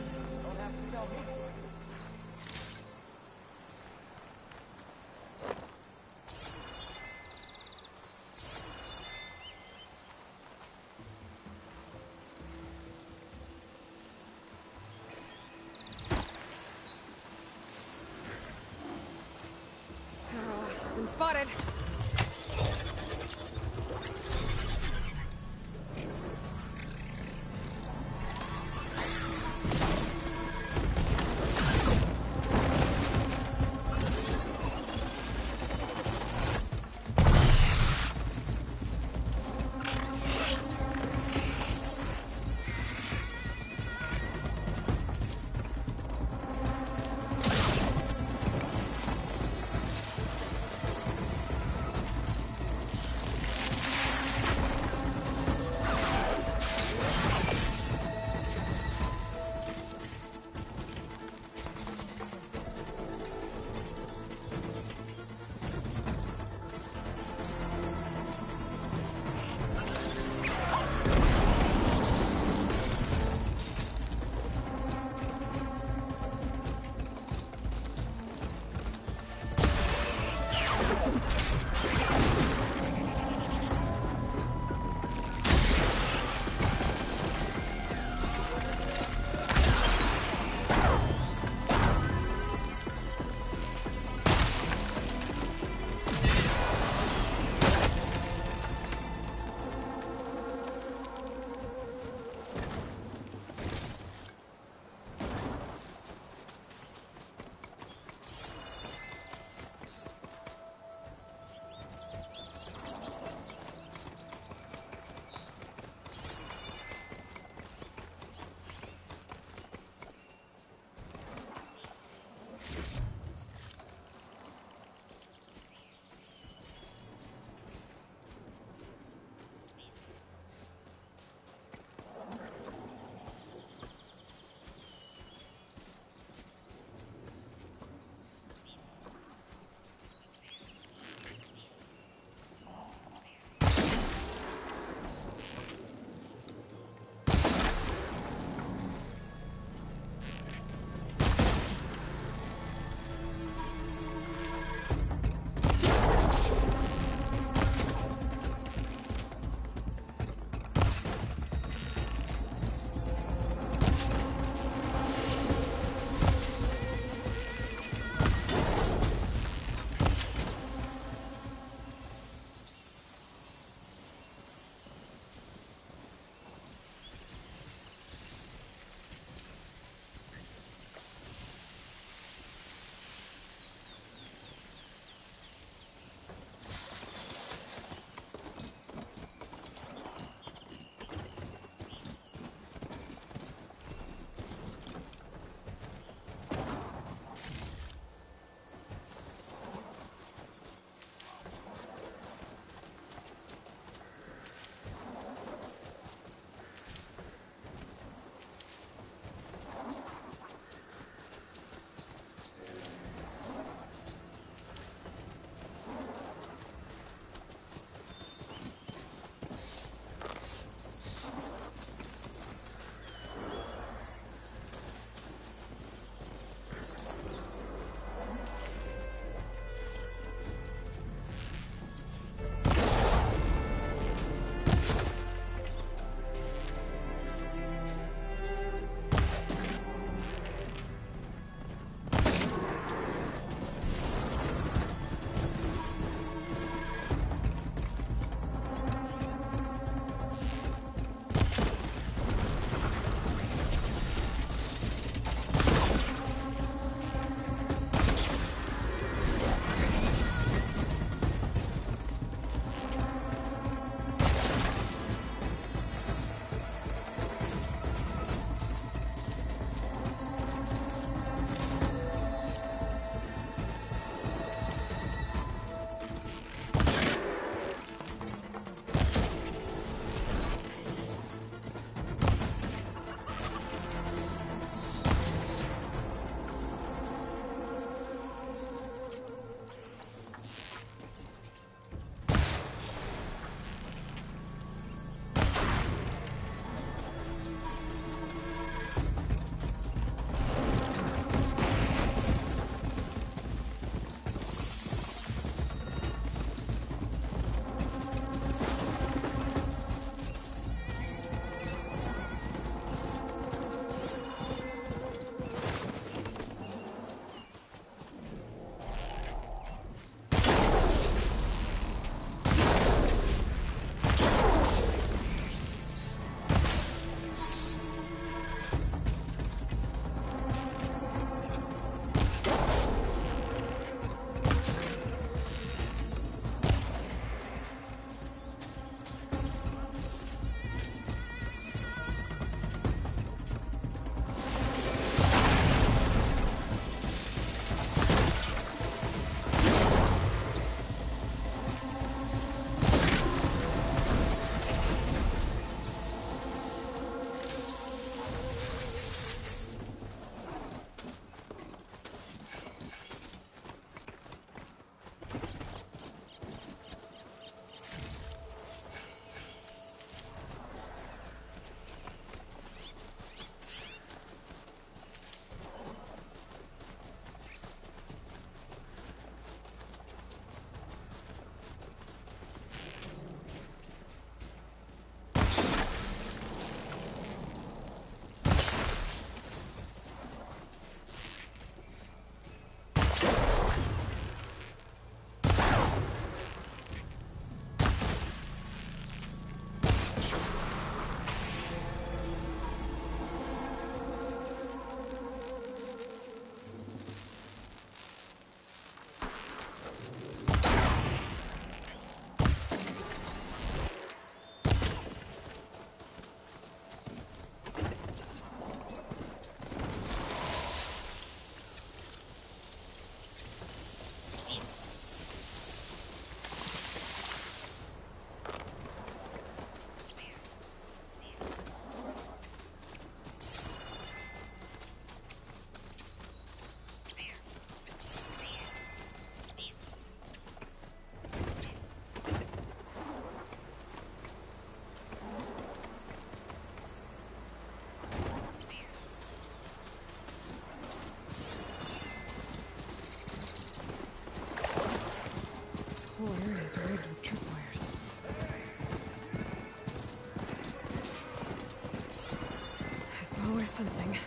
Something.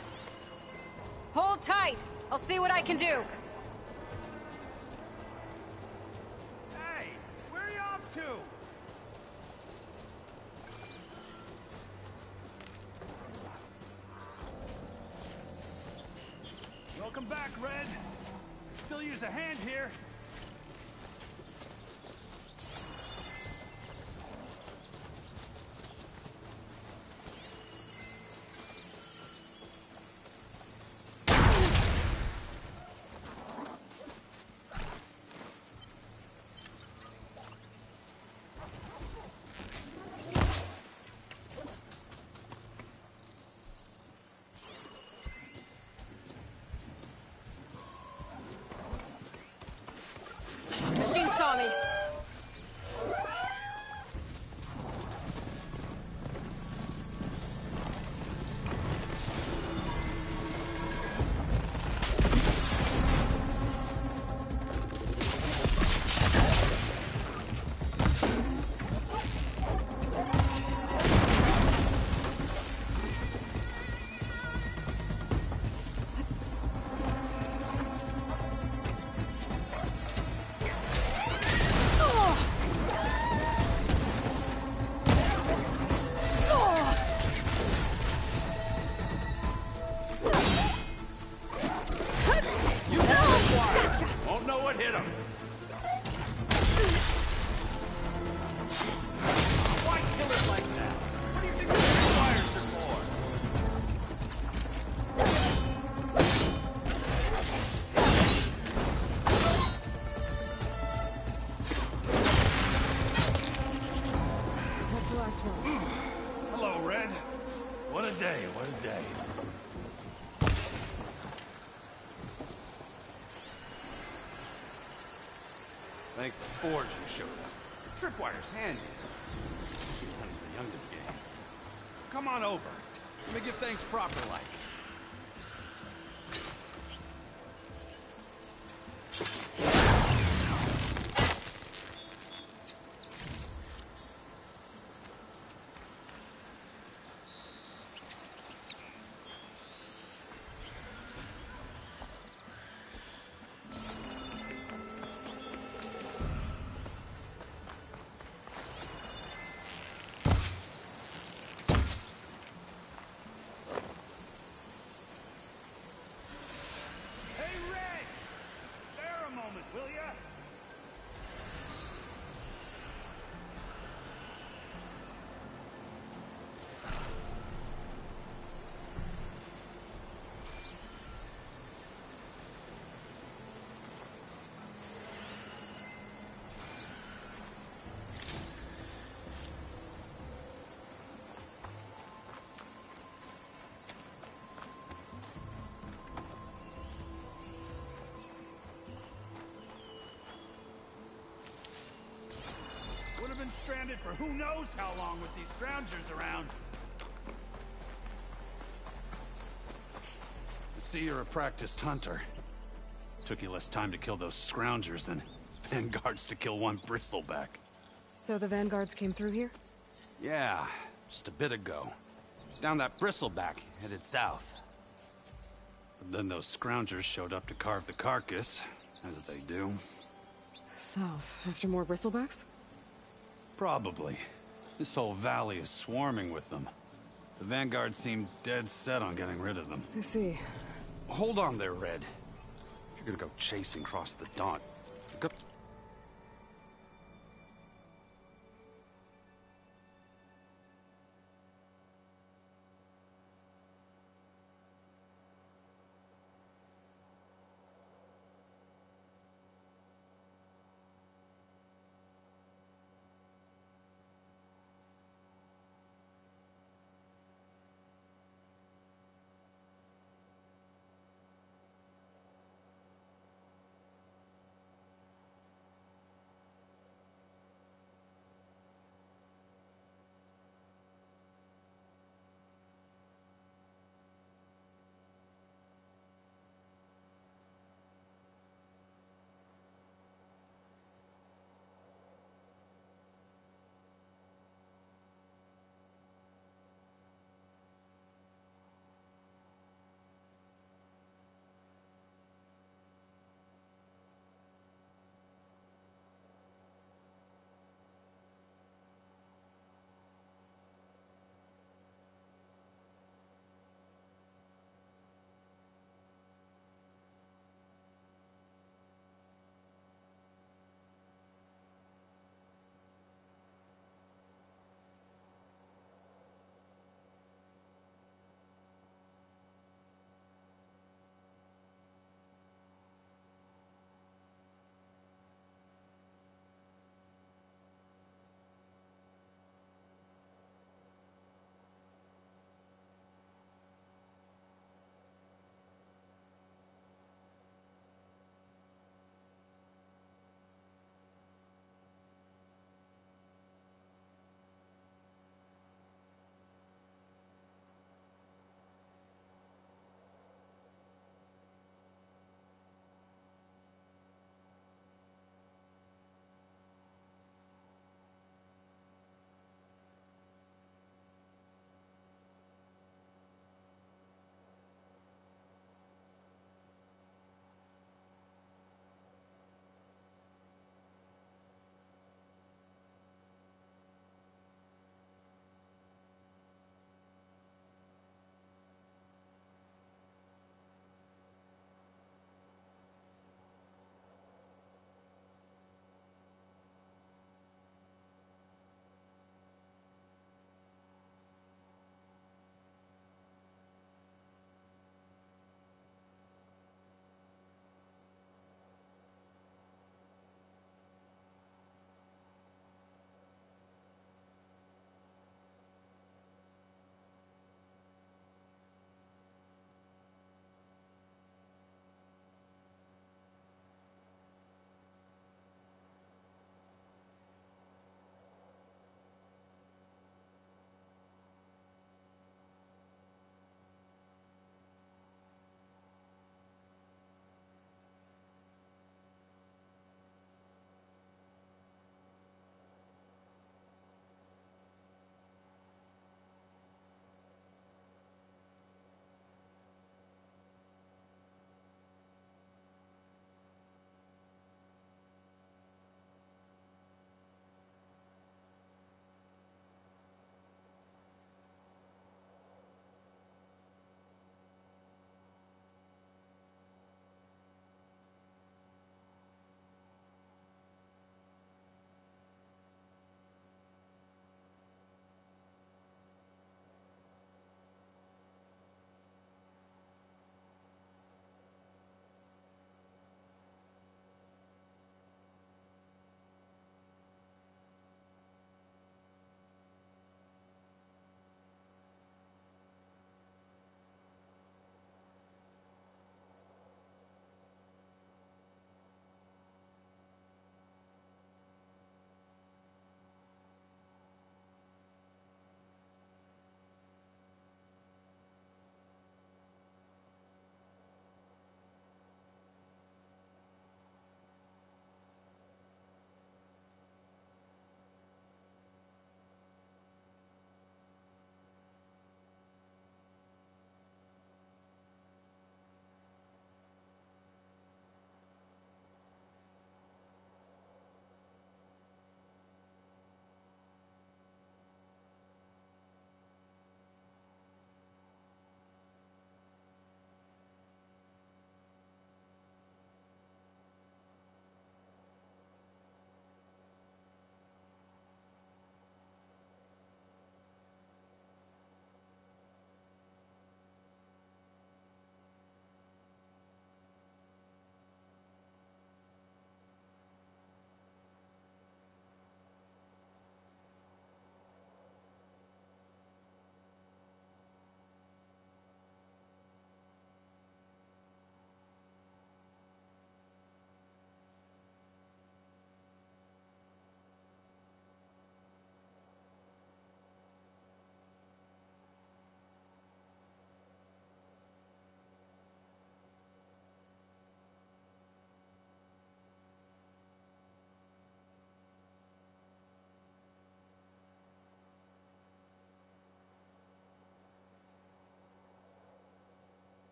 Hold tight! I'll see what I can do! Hey, where are you off to? Welcome back, Red. Still use a hand here. Forge showed up. Tripwire's handy. The youngest. Come on over. Let me give things proper been stranded for who knows how long with these scroungers around. I see you're a practiced hunter. Took you less time to kill those scroungers than vanguards to kill one bristleback. So the vanguards came through here? Yeah, just a bit ago. Down that bristleback, headed south. But then those scroungers showed up to carve the carcass, as they do. South, after more bristlebacks? Probably. This whole valley is swarming with them. The Vanguard seemed dead set on getting rid of them. I see. Hold on there, Red. If you're gonna go chasing across the Daunt,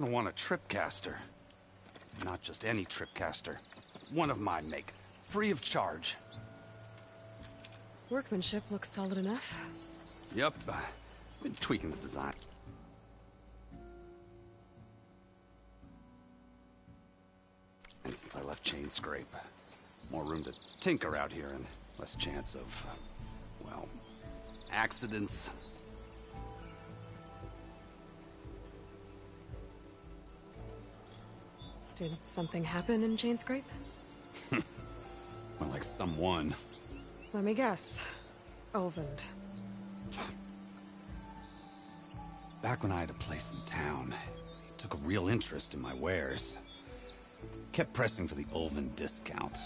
I want a tripcaster. Not just any tripcaster. One of my make. Free of charge. Workmanship looks solid enough. Yep, uh, been tweaking the design. And since I left Chainscrape, more room to tinker out here and less chance of, uh, well, accidents. Did something happen in Chainscrape? [LAUGHS] Well, like someone. Let me guess. Ulvund. Back when I had a place in town, he took a real interest in my wares. Kept pressing for the Ulvund discount.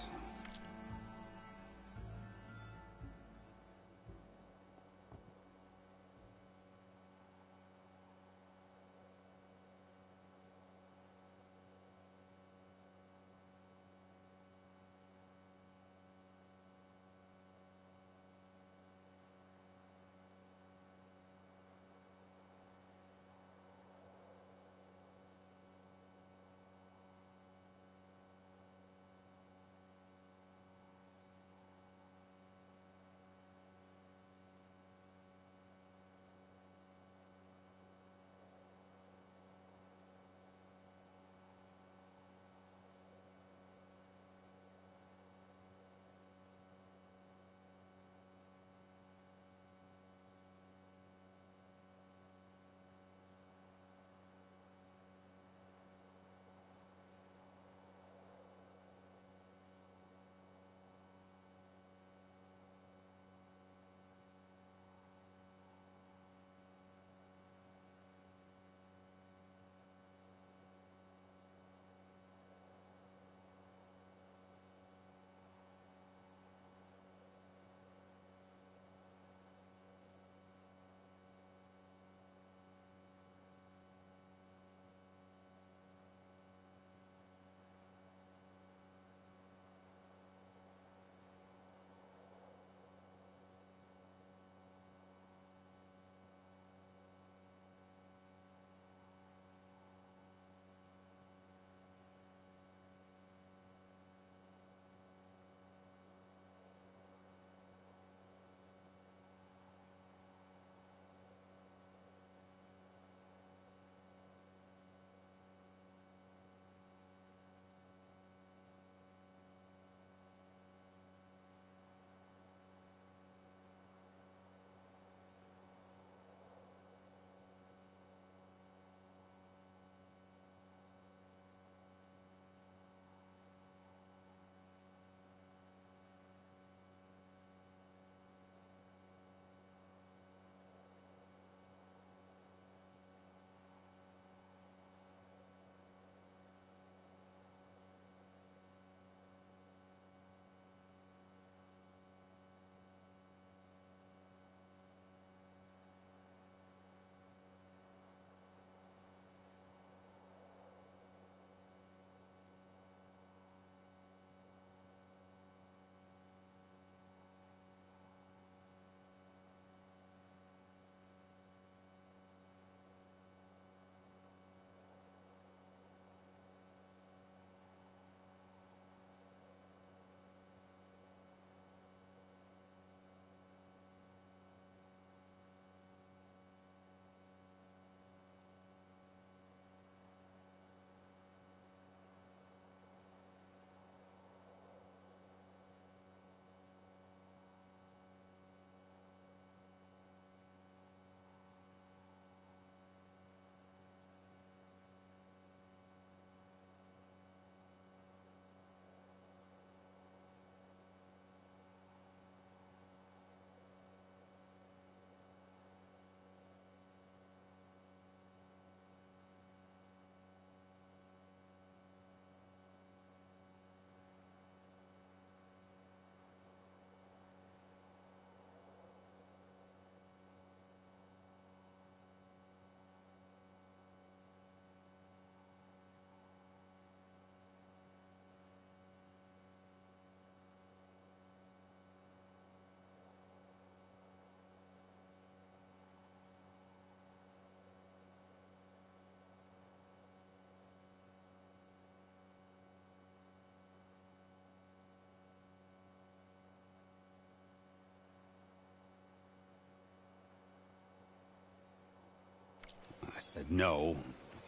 No.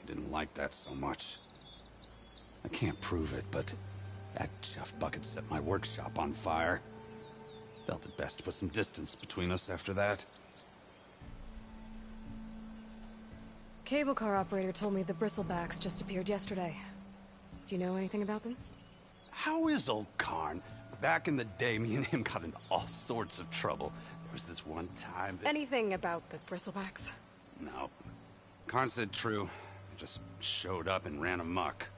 He didn't like that so much. I can't prove it, but that Jeff Bucket set my workshop on fire. Felt it best to put some distance between us after that. Cable car operator told me the bristlebacks just appeared yesterday. Do you know anything about them? How is old Karn? Back in the day, me and him got into all sorts of trouble. There was this one time that... Anything about the bristlebacks? No. Karn said true. Just showed up and ran amok.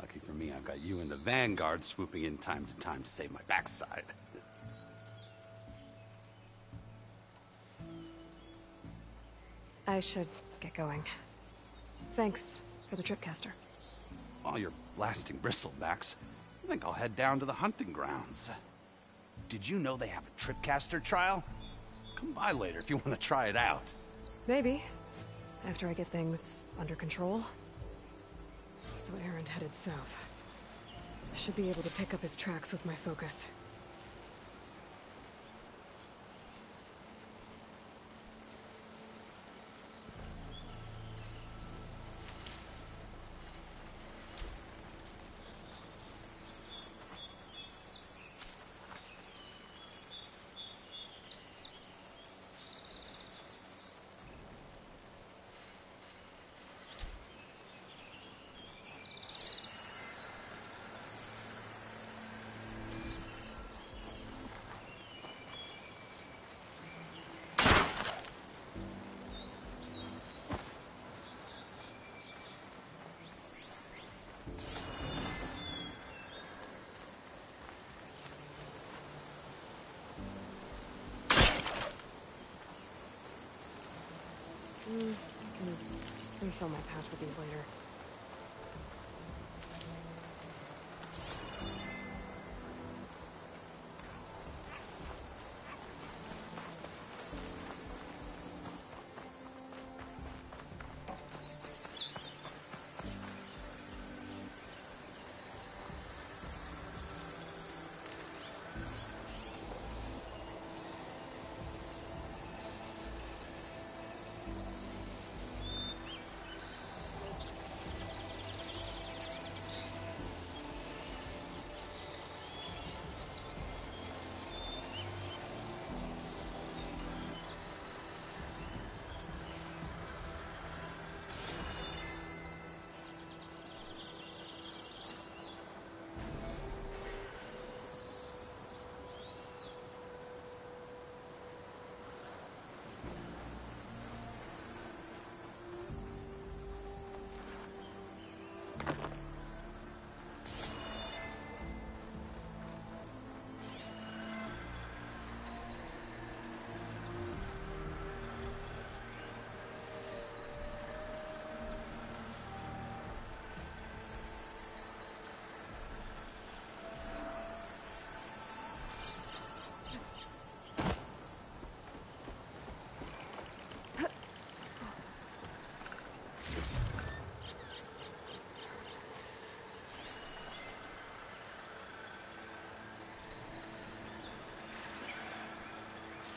Lucky for me, I've got you and the Vanguard swooping in time to time to save my backside. I should get going. Thanks for the tripcaster. While you're blasting bristlebacks, I think I'll head down to the hunting grounds. Did you know they have a tripcaster trial? Come by later if you want to try it out. Maybe. After I get things under control. So Erend headed south. I should be able to pick up his tracks with my focus. Mm, I can refill my pouch with these later.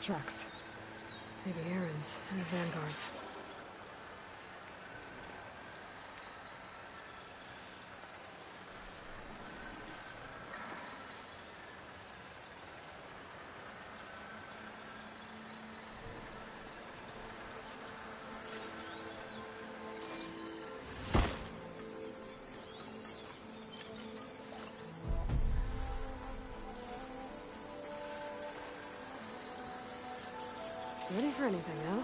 Trucks. Maybe Erend's and the Vanguard's. Ready for anything now?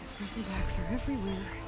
These bristlebacks are everywhere.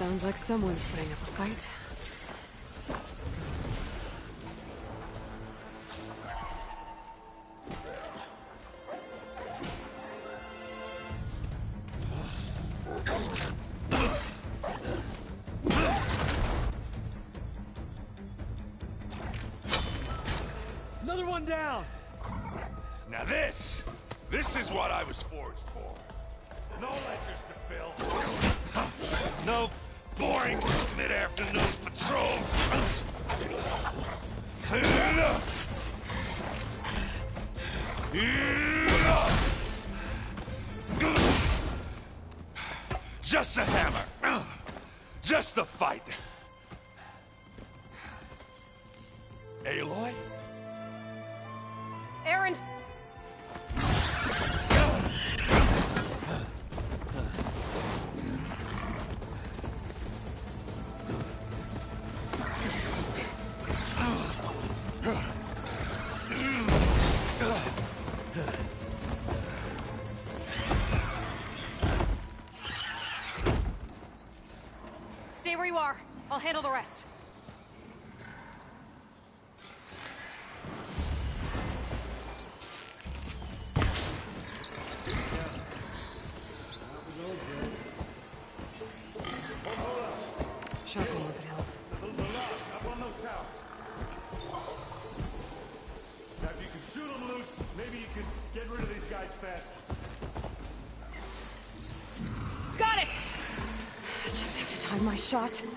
Sounds like someone's putting up a fight. justice! you are. I'll handle the rest. shot.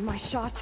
Time my shot.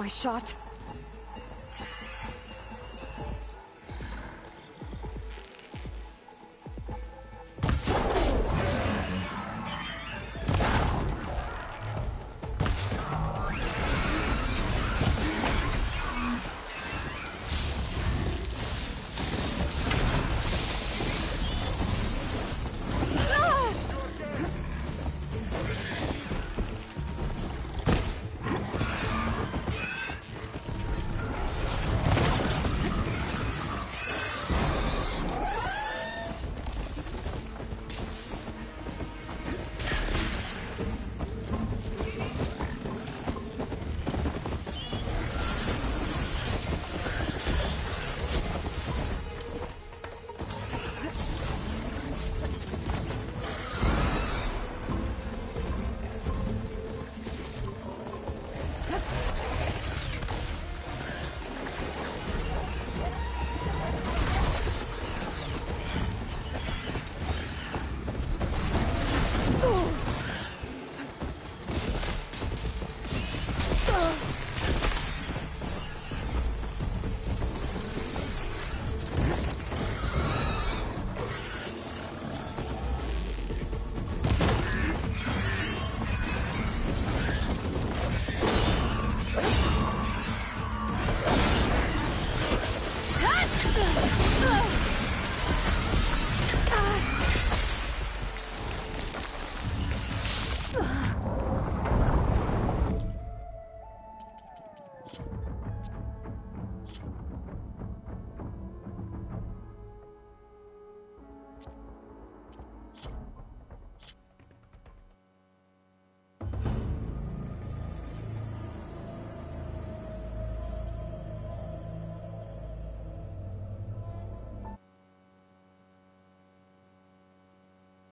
My shot.